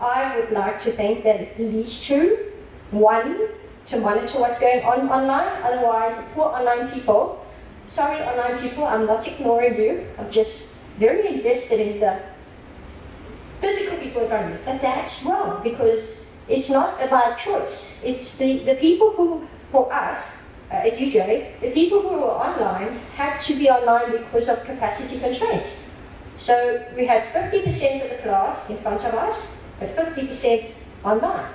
I would like to think that at least two one, to monitor what's going on online. Otherwise, poor online people, sorry online people, I'm not ignoring you. I'm just very invested in the physical people in front of me. But that's wrong because it's not about choice. It's the, the people who, for us, uh, at UJ, the people who were online had to be online because of capacity constraints. So we had 50% of the class in front of us, but 50% online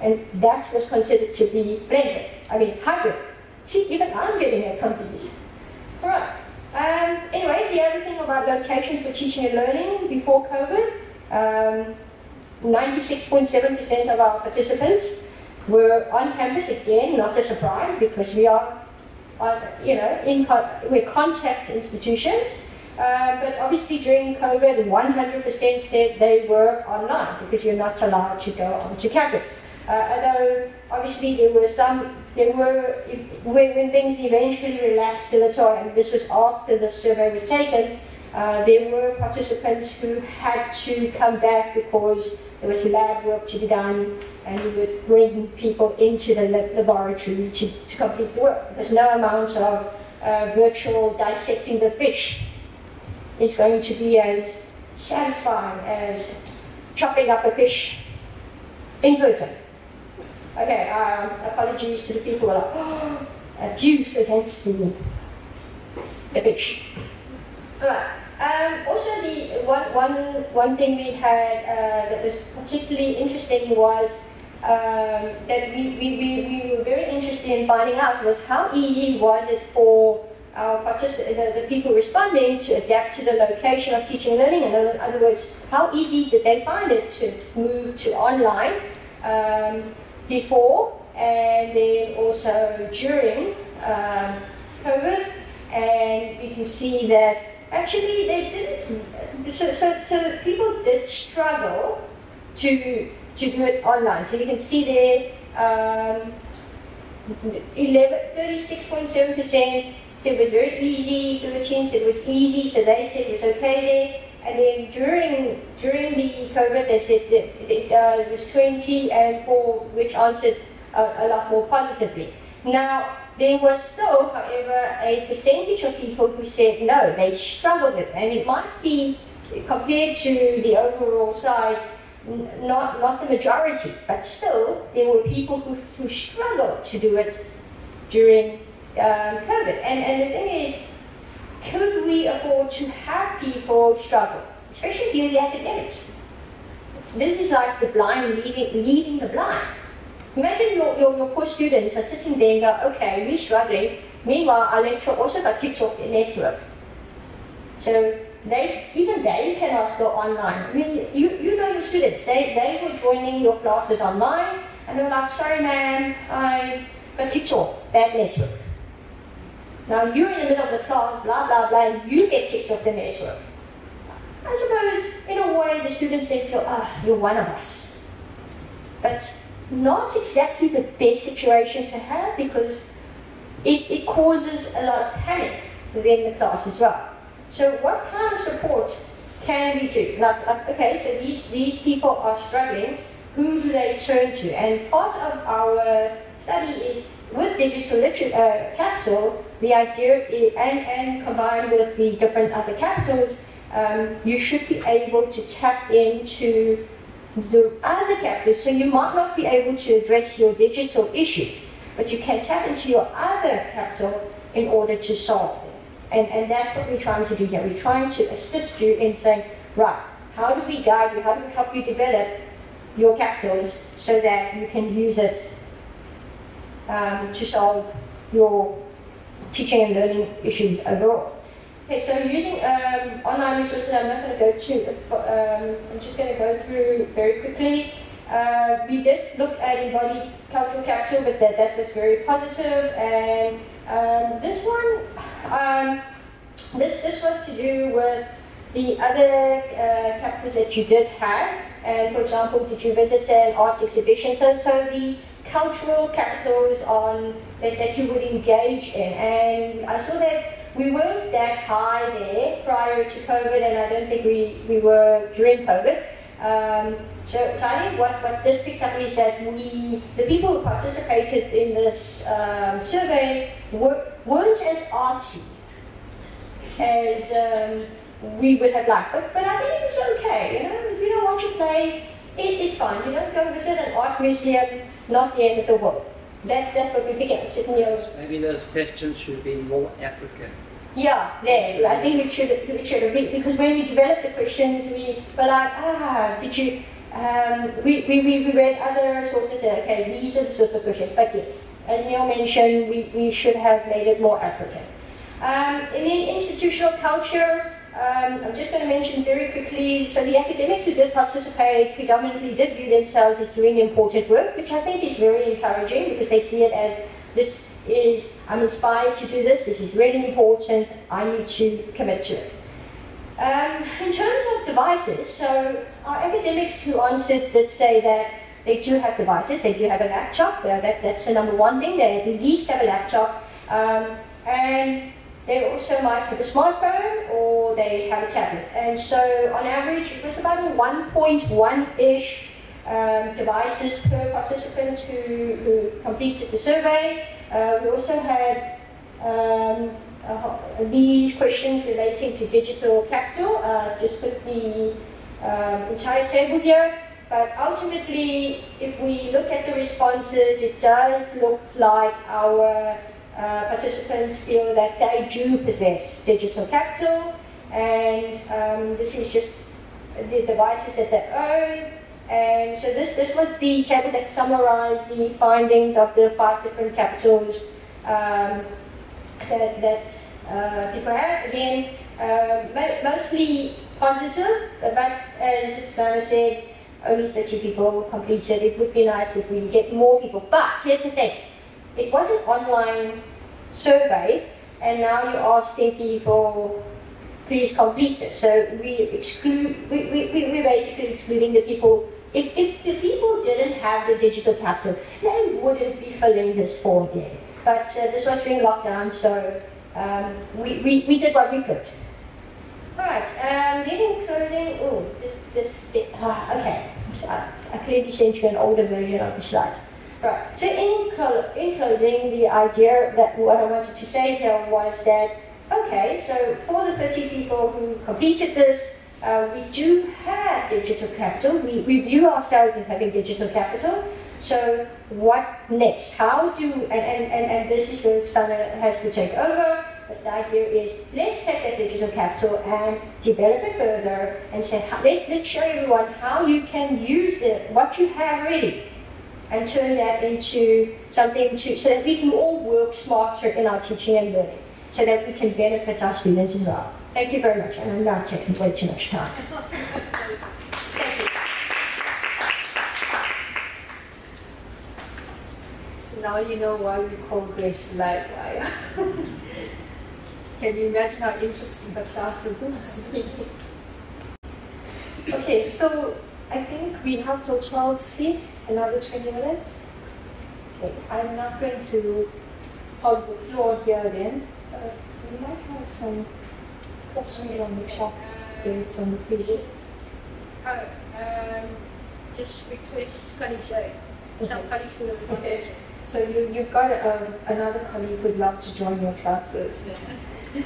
and that was considered to be blended, I mean hybrid. See, even I'm getting it confused. All right. Um, anyway, the other thing about locations for teaching and learning before COVID, 96.7% um, of our participants were on campus again, not a surprise because we are, on, you know, in we're contact institutions. Uh, but obviously during COVID, 100% said they were online because you're not allowed to go onto campus. Uh, although obviously there were some, there were, when, when things eventually relaxed a little, and this was after the survey was taken, uh, there were participants who had to come back because there was lab work to be done and we would bring people into the laboratory to, to complete the work. There's no amount of uh, virtual dissecting the fish is going to be as satisfying as chopping up a fish in person. Okay, um, apologies to the people who are like, oh, abuse against the, the bitch. Alright. Um, also, the one, one, one thing we had uh, that was particularly interesting was um, that we, we, we, we were very interested in finding out was how easy was it for our particip- the, the people responding to adapt to the location of teaching and learning. In other words, how easy did they find it to move to online? Um, before and then also during um, COVID. And we can see that actually they didn't so, so, so people did struggle to, to do it online. So you can see there, um, 36.7% said it was very easy, 13 said it was easy, so they said it was okay there. And then during during the COVID, they said that it, uh, it was 20 and 4, which answered uh, a lot more positively. Now, there was still, however, a percentage of people who said no, they struggled with it. And it might be, compared to the overall size, not, not the majority, but still, there were people who, who struggled to do it during um, COVID. And, and the thing is, could we afford to have people struggle, especially during the academics? This is like the blind leading, leading the blind. Imagine your, your, your poor students are sitting there and go, okay, we're struggling. Meanwhile, our lecturer also got kicked off the network. So they, even they cannot go online. I mean, you, you know your students, they, they were joining your classes online and they were like, sorry ma'am, I got kicked off, bad network. Now you're in the middle of the class, blah, blah, blah, and you get kicked off the network. I suppose, in a way, the students then feel, ah, you're one of us. But not exactly the best situation to have because it, it causes a lot of panic within the class as well. So what kind of support can we do? Like, like, okay, so these, these people are struggling, who do they turn to? And part of our study is with digital literature uh, capital, the idea is, and, and combined with the different other capitals, um, you should be able to tap into the other capitals. So you might not be able to address your digital issues, but you can tap into your other capital in order to solve them. And, and that's what we're trying to do here. We're trying to assist you in saying, right, how do we guide you? How do we help you develop your capitals so that you can use it um, to solve your teaching and learning issues overall. Okay, so using um, online resources, I'm not going to go to, um, I'm just going to go through very quickly. Uh, we did look at embodied cultural capital, but that, that was very positive. And um, this one, um, this, this was to do with the other uh, capitals that you did have. And for example, did you visit an art exhibition? So, so the cultural capitals on that, that you would engage in. And I saw that we weren't that high there prior to COVID, and I don't think we, we were during COVID. Um, so, so I think what, what this picks up is that we, the people who participated in this um, survey were, weren't as artsy as um, we would have liked. But, but I think it was okay, you know, if you don't want to play, it, it's fine. You don't go visit an art museum, not the end of the world. That's, that's what we pick up. Maybe those questions should be more African. Yeah, yes, I think we should, we should be, because when we developed the questions, we were like, ah, did you, um, we, we, we read other sources and okay, these are the sorts of questions, but yes, as Neil mentioned, we, we should have made it more African. Um, and then institutional culture, um, I'm just going to mention very quickly, so the academics who did participate predominantly did view themselves as doing important work, which I think is very encouraging because they see it as this is, I'm inspired to do this, this is really important, I need to commit to it. Um, in terms of devices, so our academics who answered did say that they do have devices, they do have a laptop, uh, that, that's the number one thing, they at least have a laptop, um, and they also might have a smartphone or they have a tablet. And so on average, it was about a 1.1-ish um, devices per participant who, who completed the survey. Uh, we also had um, uh, these questions relating to digital capital. Uh, just put the um, entire table here. But ultimately, if we look at the responses, it does look like our uh, participants feel that they do possess digital capital, and um, this is just the devices that they own. And so this, this was the table that summarized the findings of the five different capitals um, that, that uh, people have. Again, uh, mostly positive, but as Sana said, only 30 people completed. It would be nice if we get more people. But here's the thing it was an online survey, and now you're asking people please complete this. So we exclude, we, we, we, are basically excluding the people. If, if the people didn't have the digital capital, they wouldn't be filling this form in. But uh, this was during lockdown, so um, we, we, we did what we could. Right, um, then in closing, oh, this, this, ah, okay, so I, I clearly sent you an older version of the slide. Right, so in, in closing, the idea that what I wanted to say here was that, okay, so for the 30 people who completed this, uh, we do have digital capital. We, we view ourselves as having digital capital. So what next? How do, and, and, and, and this is where Sana has to take over, but the idea is let's take that digital capital and develop it further and say, let's, let's show everyone how you can use it, what you have already, and turn that into something to, so that we can all work smarter in our teaching and learning, so that we can benefit our students as well. Thank you very much, and I'm not taking way too much time. So now you know why we call Grace Live Can you imagine how interesting the classes must be? okay, so I think we have till 12 sleep, another 20 minutes. Okay, I'm not going to hog the floor here then. Uh, we might have some questions on the chat based on the previous. Oh, um, just request colleagues, sorry. Some colleagues will okay. So you, you've got a, another colleague who'd love to join your classes.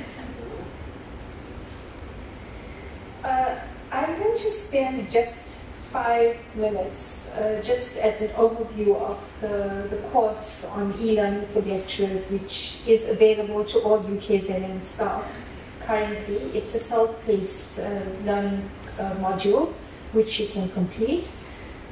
Uh, I'm going to spend just five minutes uh, just as an overview of the, the course on e-learning for lecturers which is available to all UKZN staff currently. It's a self-paced uh, learning uh, module which you can complete.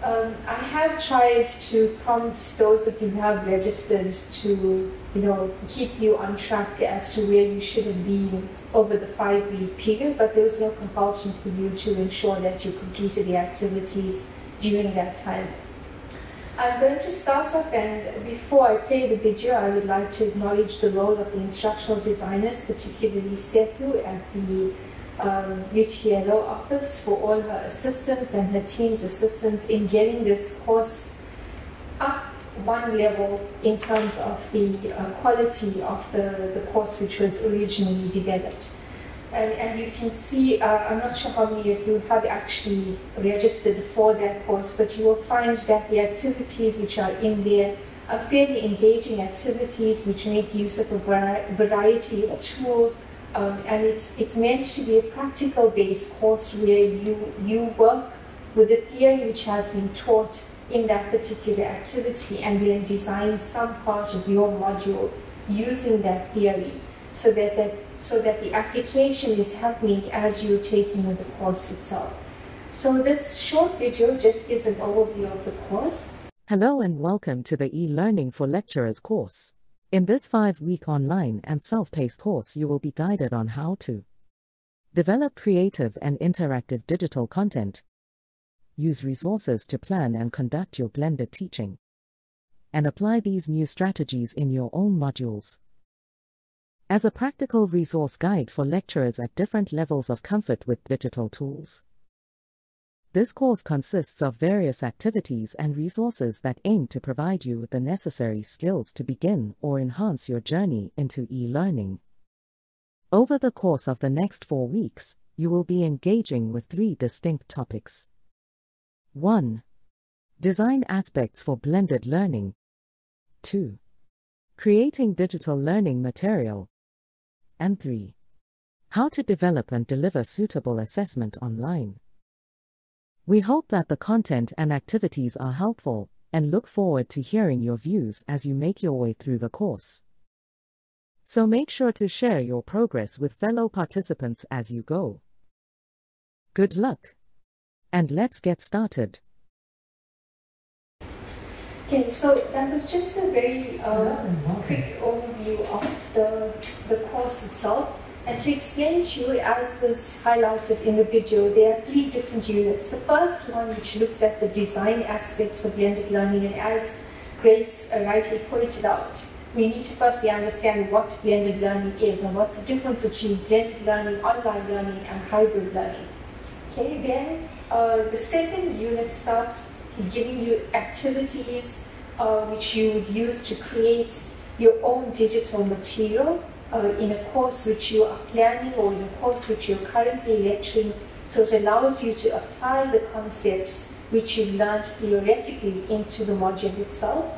Um, I have tried to prompt those of you who have registered to, you know, keep you on track as to where you should have been over the five-week period, but there was no compulsion for you to ensure that you completed the activities during that time. I'm going to start off and before I play the video, I would like to acknowledge the role of the instructional designers, particularly Sethu at the um, office for all her assistance and her team's assistance in getting this course up one level in terms of the uh, quality of the, the course which was originally developed. And, and you can see, uh, I'm not sure how many of you have actually registered for that course, but you will find that the activities which are in there are fairly engaging activities which make use of a variety of tools. Um, and it's, it's meant to be a practical-based course where you, you work with the theory which has been taught in that particular activity and then design some part of your module using that theory so that, that, so that the application is happening as you're taking the course itself. So this short video just gives an overview of the course. Hello and welcome to the e-learning for lecturers course. In this five-week online and self-paced course you will be guided on how to develop creative and interactive digital content, use resources to plan and conduct your blended teaching, and apply these new strategies in your own modules. As a practical resource guide for lecturers at different levels of comfort with digital tools. This course consists of various activities and resources that aim to provide you with the necessary skills to begin or enhance your journey into e-learning. Over the course of the next four weeks, you will be engaging with three distinct topics. 1. Design aspects for blended learning. 2. Creating digital learning material. And 3. How to develop and deliver suitable assessment online. We hope that the content and activities are helpful and look forward to hearing your views as you make your way through the course. So make sure to share your progress with fellow participants as you go. Good luck! And let's get started. Okay, so that was just a very uh, quick overview of the, the course itself. And to explain to you, as was highlighted in the video, there are three different units. The first one, which looks at the design aspects of blended learning, and as Grace uh, rightly pointed out, we need to firstly understand what blended learning is and what's the difference between blended learning, online learning, and hybrid learning. Okay, then uh, the second unit starts giving you activities uh, which you would use to create your own digital material uh, in a course which you are planning or in a course which you're currently lecturing. So it allows you to apply the concepts which you've learned theoretically into the module itself.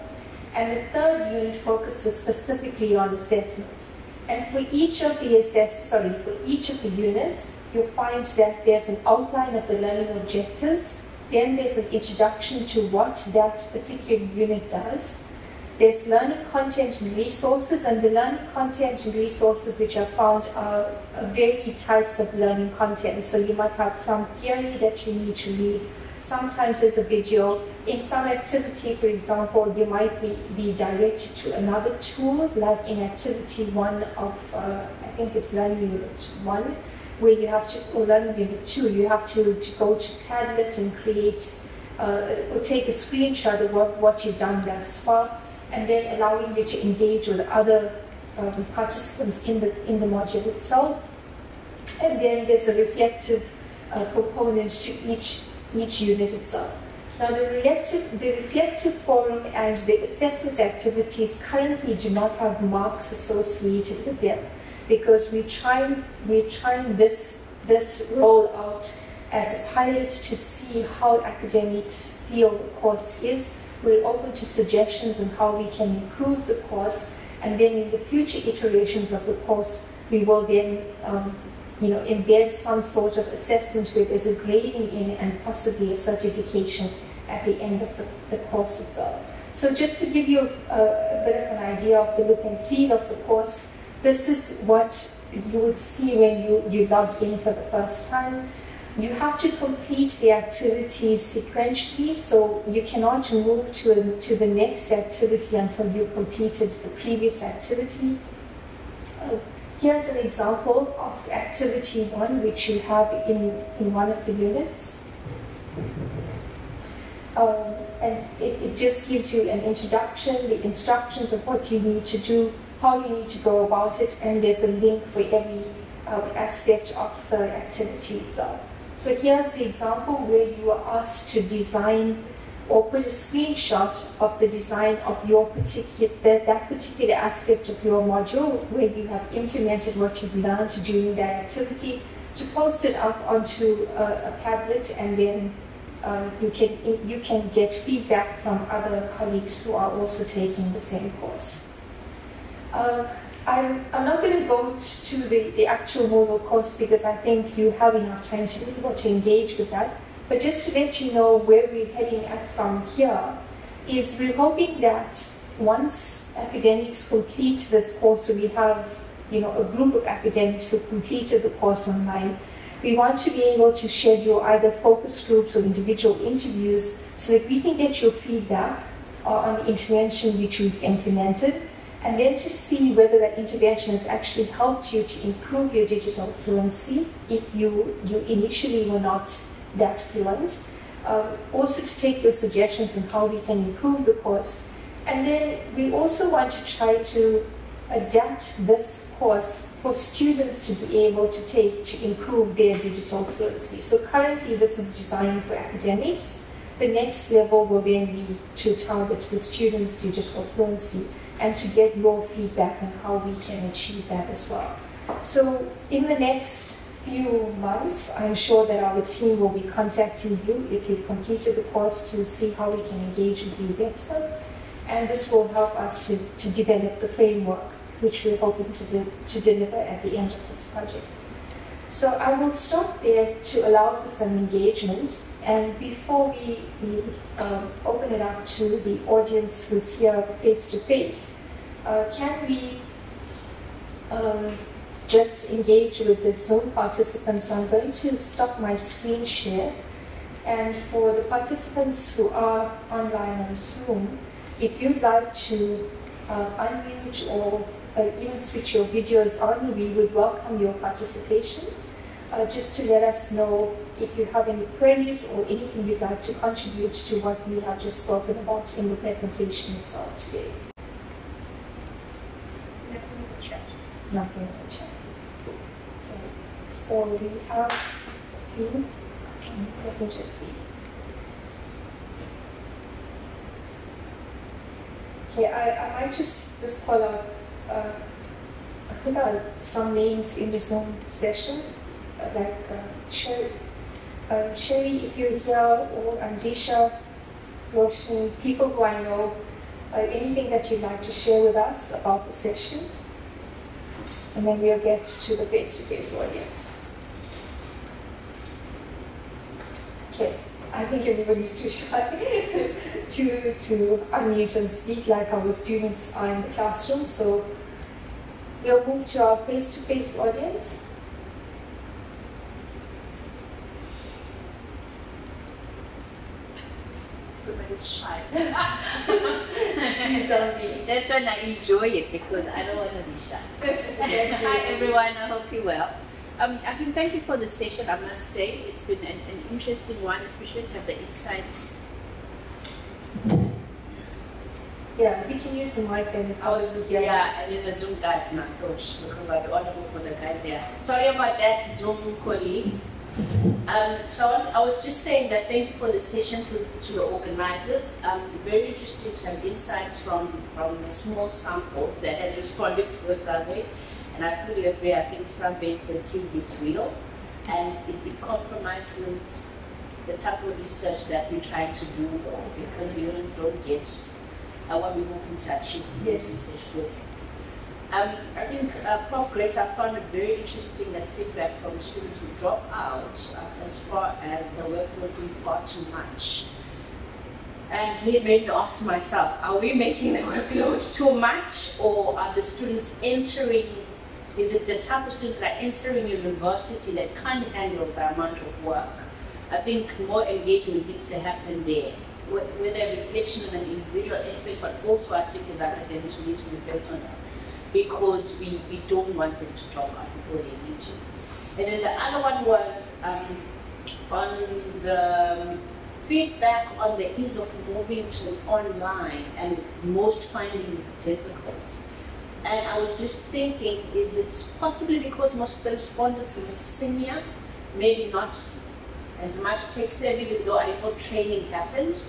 And the third unit focuses specifically on assessments. And for each of the assess, sorry, for each of the units, you'll find that there's an outline of the learning objectives, then there's an introduction to what that particular unit does. There's learning content and resources, and the learning content and resources which are found are varied types of learning content. So you might have some theory that you need to read, Sometimes there's a video. In some activity, for example, you might be, be directed to another tool, like in activity one of, uh, I think it's learning unit one, where you have to, or learning unit two, you have to, to go to Padlet and create, uh, or take a screenshot of what, what you've done thus far, and then allowing you to engage with other um, participants in the, in the module itself. And then there's a reflective uh, component to each each unit itself. Now the reflective, the reflective forum and the assessment activities currently do not have marks associated with them because we try, we trying this, this roll out as a pilot to see how academics feel the course is. We're open to suggestions on how we can improve the course and then in the future iterations of the course we will then um, you know, embed some sort of assessment where there's a grading in and possibly a certification at the end of the, the course itself. So just to give you a, a, bit of an idea of the look and feel of the course, this is what you would see when you, you log in for the first time. You have to complete the activities sequentially, so you cannot move to, a, to the next activity until you've completed the previous activity. Uh, Here's an example of activity one, which you have in, in one of the units. Um, and it, it just gives you an introduction, the instructions of what you need to do, how you need to go about it, and there's a link for every um, aspect of the activity itself. So here's the example where you are asked to design or put a screenshot of the design of your particular, that particular aspect of your module where you have implemented what you've learned during that activity to post it up onto a, a and then um, you, can, you can get feedback from other colleagues who are also taking the same course. Uh, I'm, I'm not going to go to the, the actual Moodle course because I think you have enough time to be able to engage with that. But just to let you know where we're heading at from here, is we're hoping that once academics complete this course, so we have you know, a group of academics who completed the course online, we want to be able to schedule either focus groups or individual interviews so that we can get your feedback uh, on the intervention which we've implemented, and then to see whether that intervention has actually helped you to improve your digital fluency if you, you initially were not that fluent. Um, also to take your suggestions on how we can improve the course. And then we also want to try to adapt this course for students to be able to take to improve their digital fluency. So currently this is designed for academics. The next level will then be to target the students' digital fluency and to get your feedback on how we can achieve that as well. So in the next few months, I'm sure that our team will be contacting you if you've completed the course to see how we can engage with you better. And this will help us to, to develop the framework which we're hoping to, do, to deliver at the end of this project. So I will stop there to allow for some engagement. And before we, we um, open it up to the audience who's here face to face, uh, can we um, just engage with the Zoom participants. So I'm going to stop my screen share. And for the participants who are online on Zoom, if you'd like to uh, unmute or uh, even switch your videos on, we would welcome your participation. Uh, just to let us know if you have any queries or anything you'd like to contribute to what we have just spoken about in the presentation itself today. Nothing in the chat. Nothing in the chat. Okay. So we have a few. Let me just see. Okay, I, I might just just call out. Uh, I put out some names in the Zoom session, like Sherry, uh, Sherry, if you're here, or Anjisha, Roshan, people who I know, uh, anything that you'd like to share with us about the session, and then we'll get to the face-to-face audience. Okay, I think everybody's too shy to to unmute and speak like our students are in the classroom, so we'll move to our face-to-face audience. Everybody's shy. Please don't be. That's when I enjoy it because I don't want to be shy. Hi everyone, I hope you're well. Um, I can thank you for the session. I must say it's been an, an interesting one, especially to have the insights. Yeah, we can use the mic and I was yeah, and then the Zoom guys not coach because be honorable for the guys here. Sorry about that, Zoom colleagues. Um, so I, was just saying that thank you for the session to, to the organizers. Um, very interesting to have insights from, from a small sample that has responded to the survey. And I fully agree, I think survey fatigue is real and it, it compromises the type of research that we're trying to do because we don't, don't get what we to achieve in these research projects. Um, I think, uh, Prof. Grace, I found it very interesting that feedback from students who drop out uh, as far as the workload being far too much. And it made me ask myself, are we making the workload too much or are the students entering, is it the type of students that are entering university that can't handle the amount of work? I think more engagement needs to happen there, with, with a reflection on an individual aspect, but also I think as academics we need to reflect on that because we, we don't want them to drop out before they need to. And then the other one was um, on the feedback on the ease of moving to online and most finding it difficult. And I was just thinking, is it possibly because most of the respondents were senior, maybe not as much tech savvy, even though I know training happened,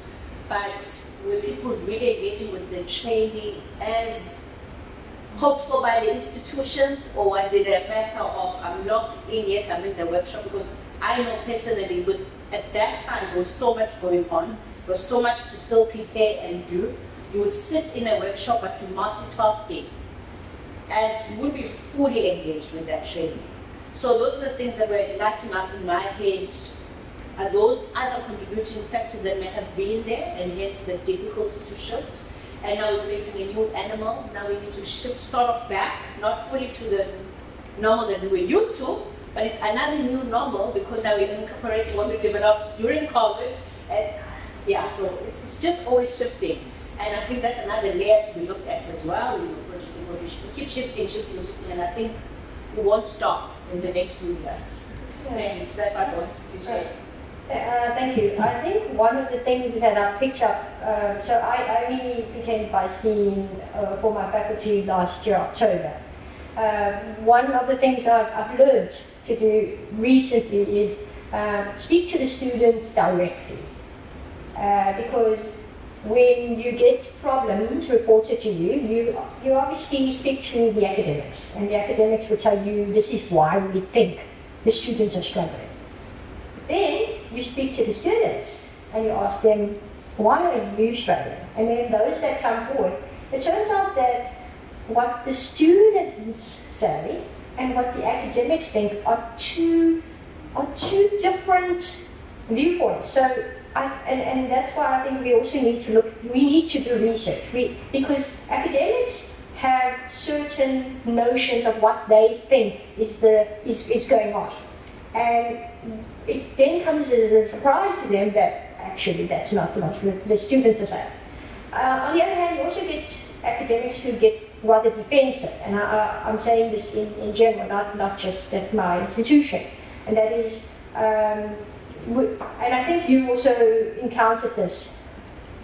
but were people really engaging with the training as hoped for by the institutions, or was it a matter of I'm locked in, yes, I'm in the workshop? Because I know personally, with at that time, there was so much going on, there was so much to still prepare and do. You would sit in a workshop, but you multitasking, and you would be fully engaged with that training. So those are the things that were lighting up in my head. Are those other contributing factors that may have been there, and hence the difficulty to shift? And now we're facing a new animal. Now we need to shift sort of back, not fully to the normal that we were used to, but it's another new normal because now we're incorporating what we developed during COVID. And yeah, so it's, it's just always shifting. And I think that's another layer to be looked at as well. You know, because we keep shifting, shifting, shifting, and I think we won't stop in the next few years. Thanks, that's what I wanted to share. Uh, thank you. I think one of the things that I picked up, uh, so I, I really became vice dean uh, for my faculty last year, October. Uh, one of the things I've, I've learned to do recently is um, speak to the students directly. Uh, because when you get problems reported to you, you, you obviously speak to the academics, and the academics will tell you this is why we think the students are struggling. Then you speak to the students and you ask them, why are you struggling? And then those that come forward, it turns out that what the students say and what the academics think are two, are two different viewpoints. So, I, and, and that's why I think we also need to look, we need to do research. We, because academics have certain notions of what they think is, the, is, is going on. And it then comes as a surprise to them that actually that's not the, the students saying. Uh, on the other hand, you also get academics who get rather defensive, and I, I'm saying this in, in general, not, not just at my institution, and that is, um, and I think you also encountered this.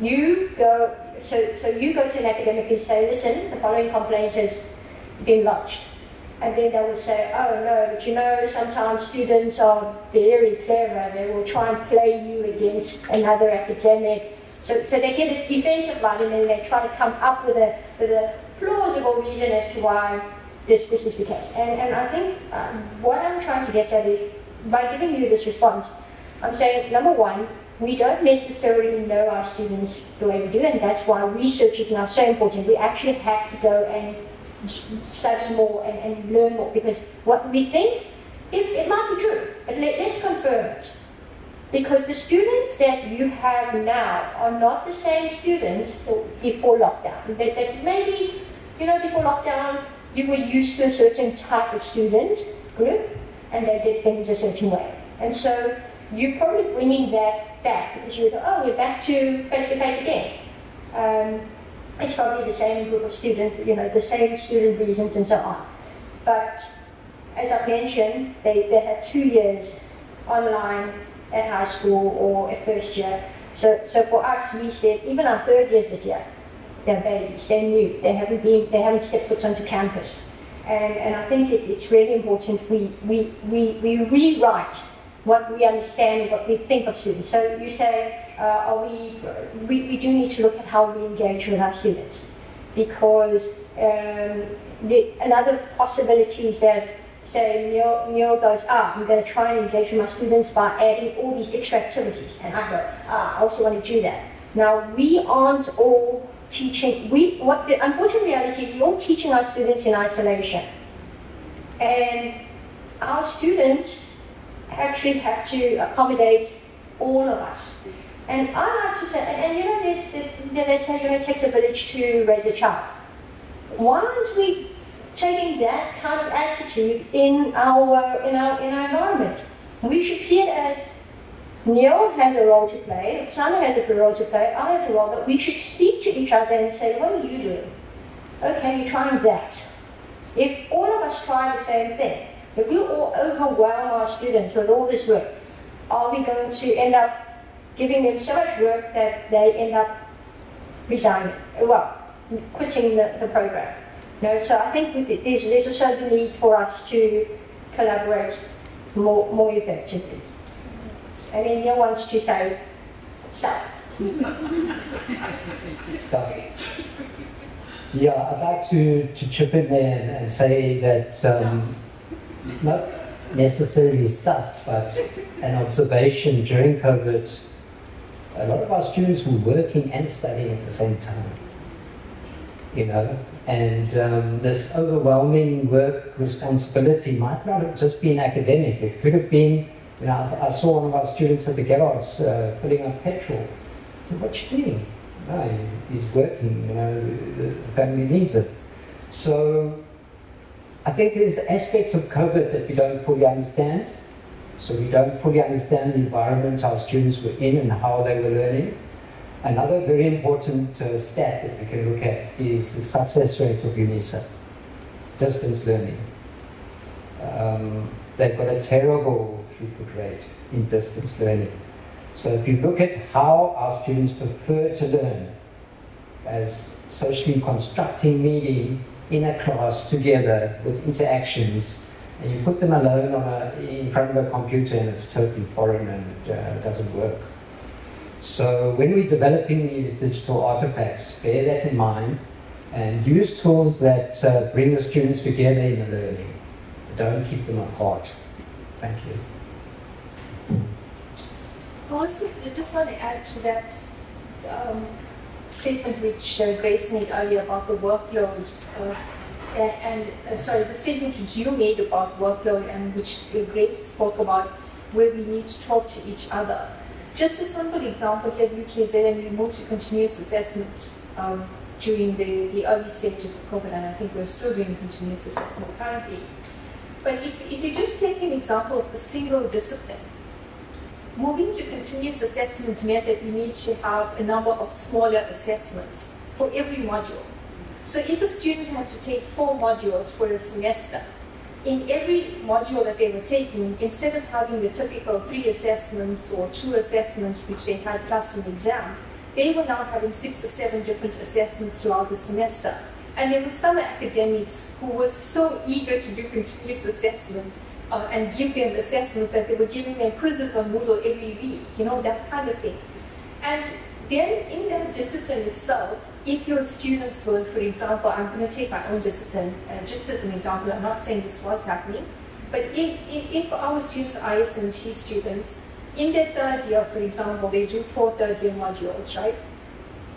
You go, so, so you go to an academic and say, listen, the following complaint is, been lodged. And then they will say, oh no, but you know, sometimes students are very clever. They will try and play you against another academic. So, so they get a defensive line and then they try to come up with a, with a plausible reason as to why this, this is the case. And, and I think um, what I'm trying to get at is, by giving you this response, I'm saying, number one, we don't necessarily know our students the way we do, and that's why research is now so important. We actually have to go and study more and, and learn more because what we think, it, it might be true, but let, let's confirm it. Because the students that you have now are not the same students before lockdown. That, that maybe, you know, before lockdown, you were used to a certain type of student group and they did things a certain way. And so you're probably bringing that back because you go, oh, we're back to face to face again. Um, it's probably the same group of students, you know, the same student reasons and so on. But as I've mentioned, they, they had two years online at high school or at first year. So, so for us, we said, even our third years this year, they're babies, they're new, they haven't been, they haven't stepped foot onto campus. And, and I think it, it's really important we, we, we, we rewrite what we understand, what we think of students. So you say, uh, we, we, we do need to look at how we engage with our students. Because um, the, another possibility is that, say, Neil, Neil goes, ah, I'm going to try and engage with my students by adding all these extra activities. And I go, ah, I also want to do that. Now, we aren't all teaching, we, what the unfortunate reality is we're all teaching our students in isolation. And our students actually have to accommodate all of us. And I like to say, and, you know, this, this, they say, you know, it takes a village to raise a child. Why aren't we taking that kind of attitude in our, in our, in our environment? We should see it as Neil has a role to play, Sana has a role to play, I have a role, but we should speak to each other and say, what are you doing? Okay, you're trying that. If all of us try the same thing, if we all overwhelm our students with all this work, are we going to end up giving them so much work that they end up resigning, well, quitting the, the program. You know, so I think there's, there's also the need for us to collaborate more, more effectively. And then Neil wants to say stuff. stuff. Yeah, I'd like to, to chip in there and say that um, not necessarily stuff, but an observation during COVID a lot of our students were working and studying at the same time. You know, and um, this overwhelming work responsibility might not have just been academic. It could have been, you know, I saw one of our students at the garage uh, putting up petrol. I said, "What you doing?" No, he's, he's working. You know, the family needs it. So I think there's aspects of COVID that we don't fully understand. So we don't fully understand the environment our students were in and how they were learning. Another very important uh, stat that we can look at is the success rate of UNISA, distance learning. Um, they've got a terrible throughput rate in distance learning. So if you look at how our students prefer to learn as socially constructing meeting in a class together with interactions, and you put them alone a, in front of a computer and it's totally foreign and uh, doesn't work. So when we're developing these digital artifacts, bear that in mind and use tools that uh, bring the students together in the learning. Don't keep them apart. Thank you. I just want to add to that um, statement which uh, Grace made earlier about the workloads. Uh, and uh, sorry, the statement which you made about workload and which Grace spoke about, where we need to talk to each other. Just a simple example here at UKZ, and we moved to continuous assessment um, during the, the early stages of COVID, and I think we're still doing continuous assessment currently. But if, if you just take an example of a single discipline, moving to continuous assessment meant that we need to have a number of smaller assessments for every module. So if a student had to take four modules for a semester, in every module that they were taking, instead of having the typical three assessments or two assessments which they had plus an exam, they were now having six or seven different assessments throughout the semester. And there were some academics who were so eager to do continuous assessment uh, and give them assessments that they were giving them quizzes on Moodle every week, you know, that kind of thing. And then in that discipline itself, if your students were, for example, I'm going to take my own discipline, uh, just as an example, I'm not saying this was happening, but if, if, our students are IS&T students, in their third year, for example, they do four third year modules, right?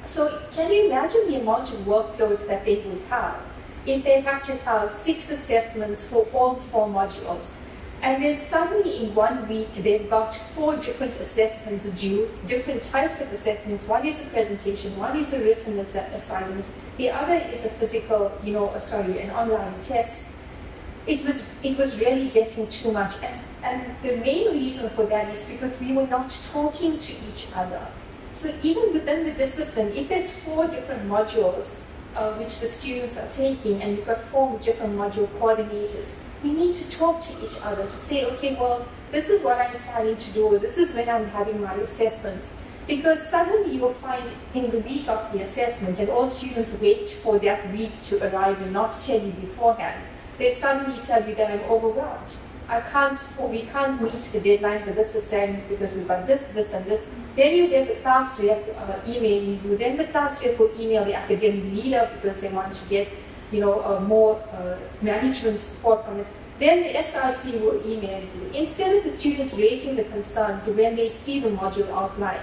So can you imagine the amount of workload that they would have if they have to have six assessments for all four modules? And then suddenly in one week, they've got four different assessments due, different types of assessments. One is a presentation, one is a written ass assignment, the other is a physical, you know, sorry, an online test. It was, it was really getting too much. And, and the main reason for that is because we were not talking to each other. So even within the discipline, if there's four different modules uh, which the students are taking, and you've got four different module coordinators, we need to talk to each other to say, okay, well, this is what I'm planning to do, this is when I'm having my assessments. Because suddenly you will find in the week of the assessment, and all students wait for that week to arrive and not tell you beforehand, they suddenly tell you that I'm overwhelmed. I can't, or we can't meet the deadline for this assignment because we've got this, this, and this. Then you get the class rep uh, emailing you. Then the class rep will email the academic leader because they want to get you know, more uh, management support from it. Then the SRC will email you. Instead of the students raising the concerns when they see the module outline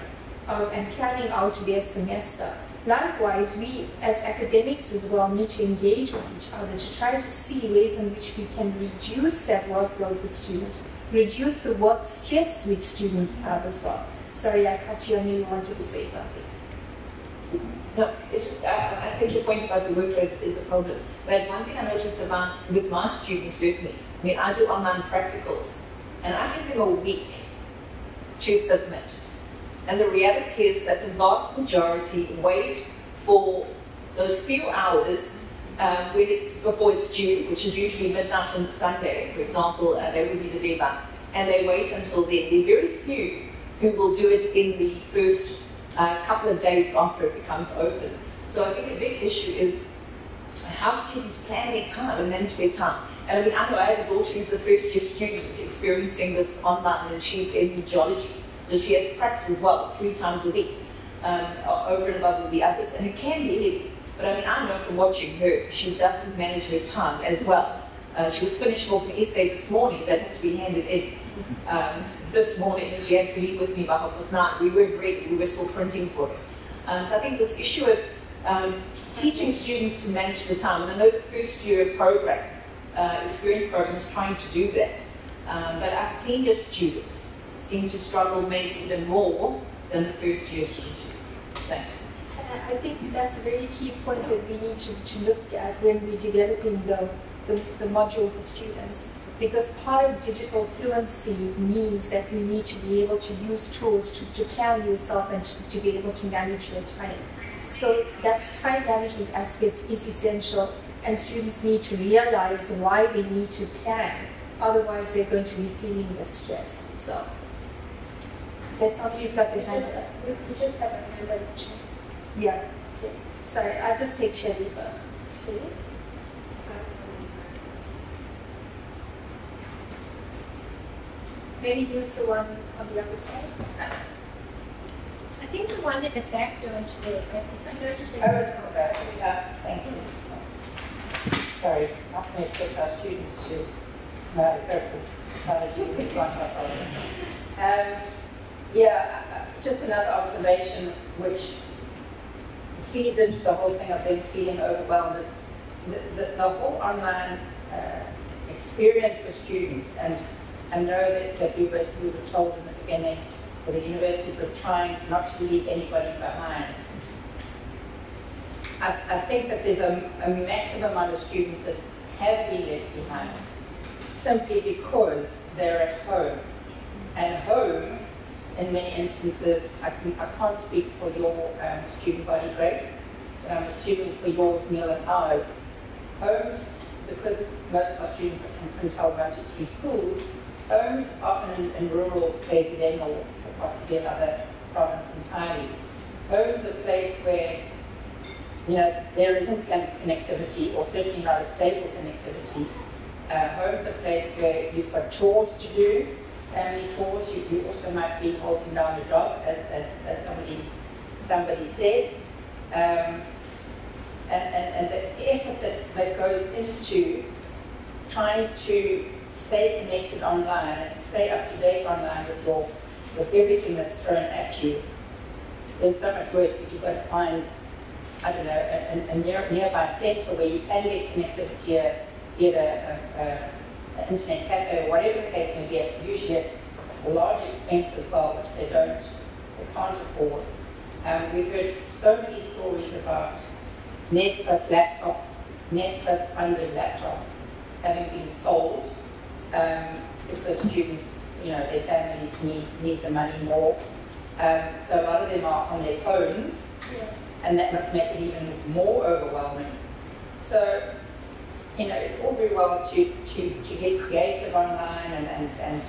uh, and planning out their semester, likewise, we as academics as well need to engage with each other to try to see ways in which we can reduce that workload for students, reduce the work stress which students have as well. Sorry, I cut you. I knew you wanted to say something. No, it's, uh, I take your point about the workload is a problem. But one thing I noticed about with my students certainly, I mean, I do online practicals, and I give them a week to submit. And the reality is that the vast majority wait for those few hours um, when it's before it's due, which is usually midnight on Sunday, for example, uh, that would be the deadline, and they wait until then. There are very few who will do it in the first a couple of days after it becomes open. So I think a big issue is students plan their time and manage their time. And I mean, I know I have a daughter who's a first year student experiencing this online and she's in geology. So she has pracs as well, three times a week, um, over and above the others. And it can be heavy. But I mean, I know from watching her, she doesn't manage her time as well. Uh, she was finishing off an essay this morning that had to be handed in. Um, this morning and she had to leave with me by half past nine. We weren't ready, we were still printing for it. Um, so I think this issue of um, teaching students to manage the time, and I know the first year program, uh, experience program is trying to do that, um, but our senior students seem to struggle maybe even more than the first year students. Thanks. I think that's a very key point that we need to, to look at when we're developing the, the, the module for students because part of digital fluency means that you need to be able to use tools to, to plan yourself and to, to be able to manage your time. So that time management aspect is essential and students need to realize why they need to plan. Otherwise, they're going to be feeling the stress. So, there's somebody's got their hands up. We just have a hand up. Yeah. Okay. Sorry, I'll just take Shelly first. Shelly? Maybe use the one on the other side. I think the one at the back don't work. I noticed it. Oh, it's not bad. Yeah, thank you. Sorry, often expect our students to know technology um, Yeah, uh, just another observation which feeds into the whole thing of them feeling overwhelmed. The, the, the whole online uh, experience for students and I know that, that we, were, we were told in the beginning that the universities were trying not to leave anybody behind. I, I think that there's a, a massive amount of students that have been left behind simply because they're at home. And home, in many instances, I, I can't speak for your um, student body, Grace, but I'm assuming for yours, Neil, and ours. Homes, because most of our students are from Quintile 1 to 3 schools, homes, often in, in rural KZN or possibly another province entirely, homes are a place where you know, there isn't connectivity, or certainly not a stable connectivity. Uh, home's a place where you've got chores to do, family chores. You, you also might be holding down a job, as, as, as somebody somebody said. Um, and, and, and the effort that, that goes into trying to stay connected online and stay up to date online with your with everything that's thrown at you. There's so much worse because you've got to find, I don't know, a, a near, nearby centre where you can get connectivity, either an internet cafe or whatever the case may be, usually at a large expense as well, which they don't, they can't afford. Um, we've heard so many stories about NSFAS laptops, NSFAS funded laptops having been sold um, because students, you know, their families need, need the money more. Um, so a lot of them are on their phones, Yes. and that must make it even more overwhelming. So, you know, it's all very well to, to, to get creative online and, and, and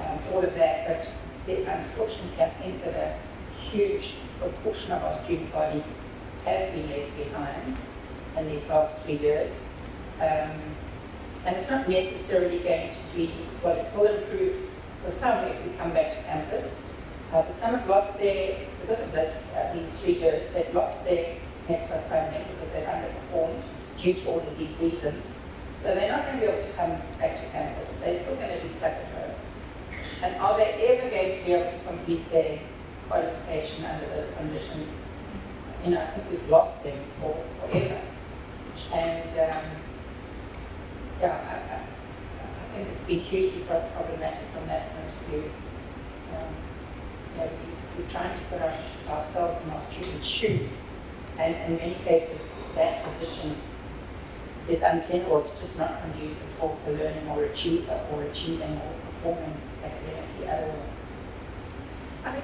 um, all of that, but the, unfortunately, I think that a huge proportion of our student body have been left behind in these last three years. Um, and it's not necessarily going to be, well, it will improve for some if we come back to campus. Uh, but some have lost their, because of this, uh, these three years, they've lost their NSFAS funding because they've underperformed due to all of these reasons. So they're not going to be able to come back to campus. They're still going to be stuck at home. And are they ever going to be able to complete their qualification under those conditions? You know, I think we've lost them for forever. And um, yeah, I, I, think it's been hugely problematic from that point of view. Um, you know, we, we're trying to put our, ourselves in our students' shoes, and in many cases, that position is untenable. It's just not conducive for, for learning or achieve or achieving or performing academically at I,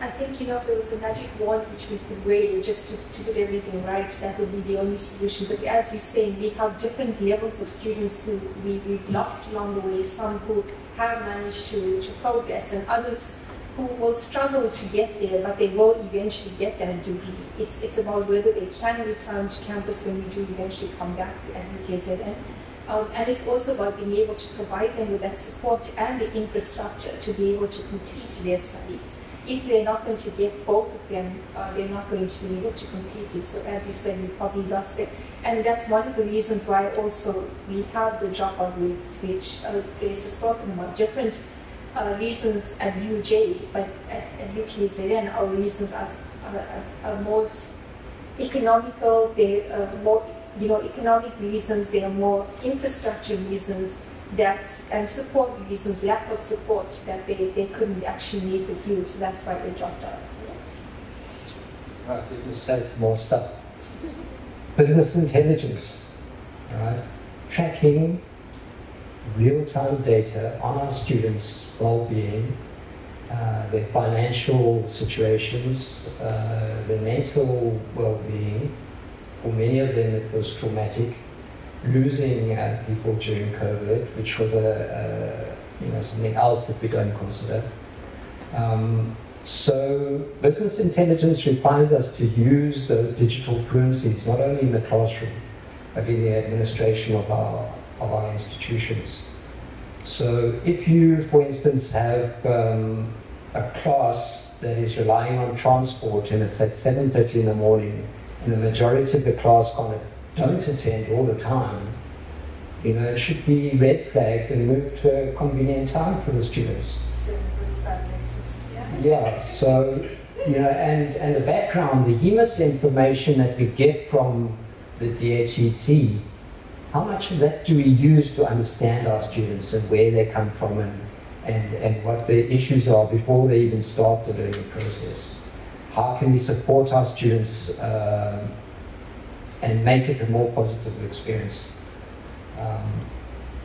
I, I think, you know, if there was a magic wand which we could wave just to, to get everything right, that would be the only solution. But as you say, we have different levels of students who we, we've lost along the way, some who have managed to, to progress, and others who will struggle to get there, but they will eventually get that degree. It's, it's about whether they can return to campus when we do eventually come back at UKZN. Um, and it's also about being able to provide them with that support and the infrastructure to be able to complete their studies if they're not going to get both of them, uh, they're not going to be able to complete it. So as you said, we probably lost it. And that's one of the reasons why also we have the dropout rates, which uh, Grace has about, different uh, reasons at UJ, but at, at UKZN, our reasons are, are, are more economical, they are more, you know, economic reasons, they are more infrastructure reasons, that and support reasons, lack of support that they, they couldn't actually meet the view, so that's why they dropped out. Right, let me say some more stuff. Business intelligence, right? Tracking real-time data on our students' well-being, uh, their financial situations, uh, their mental well-being. For many of them, it was traumatic losing people during COVID, which was a, a, you know something else that we don't consider. Um, so business intelligence requires us to use those digital fluencies not only in the classroom, but in the administration of our of our institutions. So if you, for instance, have um, a class that is relying on transport and it's at 7.30 in the morning and the majority of the class can't don't attend all the time, you know, it should be red flagged and moved to a convenient time for the students. 745. Yeah. Yeah, so, you know, and, and the background, the HEMIS information that we get from the DHET, how much of that do we use to understand our students and where they come from and, and, and what the issues are before they even start the learning process? How can we support our students uh, and make it a more positive experience. Um,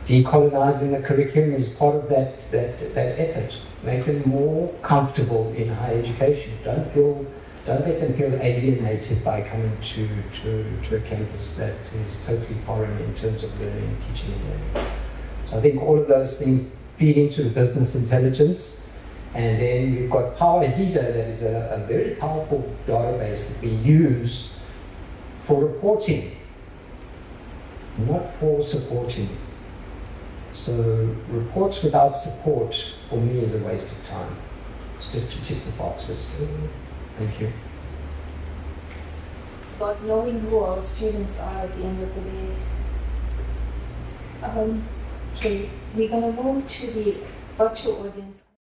decolonizing the curriculum is part of that, that, that effort. Make them more comfortable in higher education. Don't feel, don't let them feel alienated by coming to, to, to a campus that is totally foreign in terms of learning, teaching, and learning. So I think all of those things feed into the business intelligence. And then we've got PowerHEDA, that is a, a very powerful database that we use for reporting, not for supporting. So reports without support for me is a waste of time. It's just to tick the boxes. Thank you. It's about knowing who our students are at the end of the day. Um, okay, we're gonna move to the virtual audience.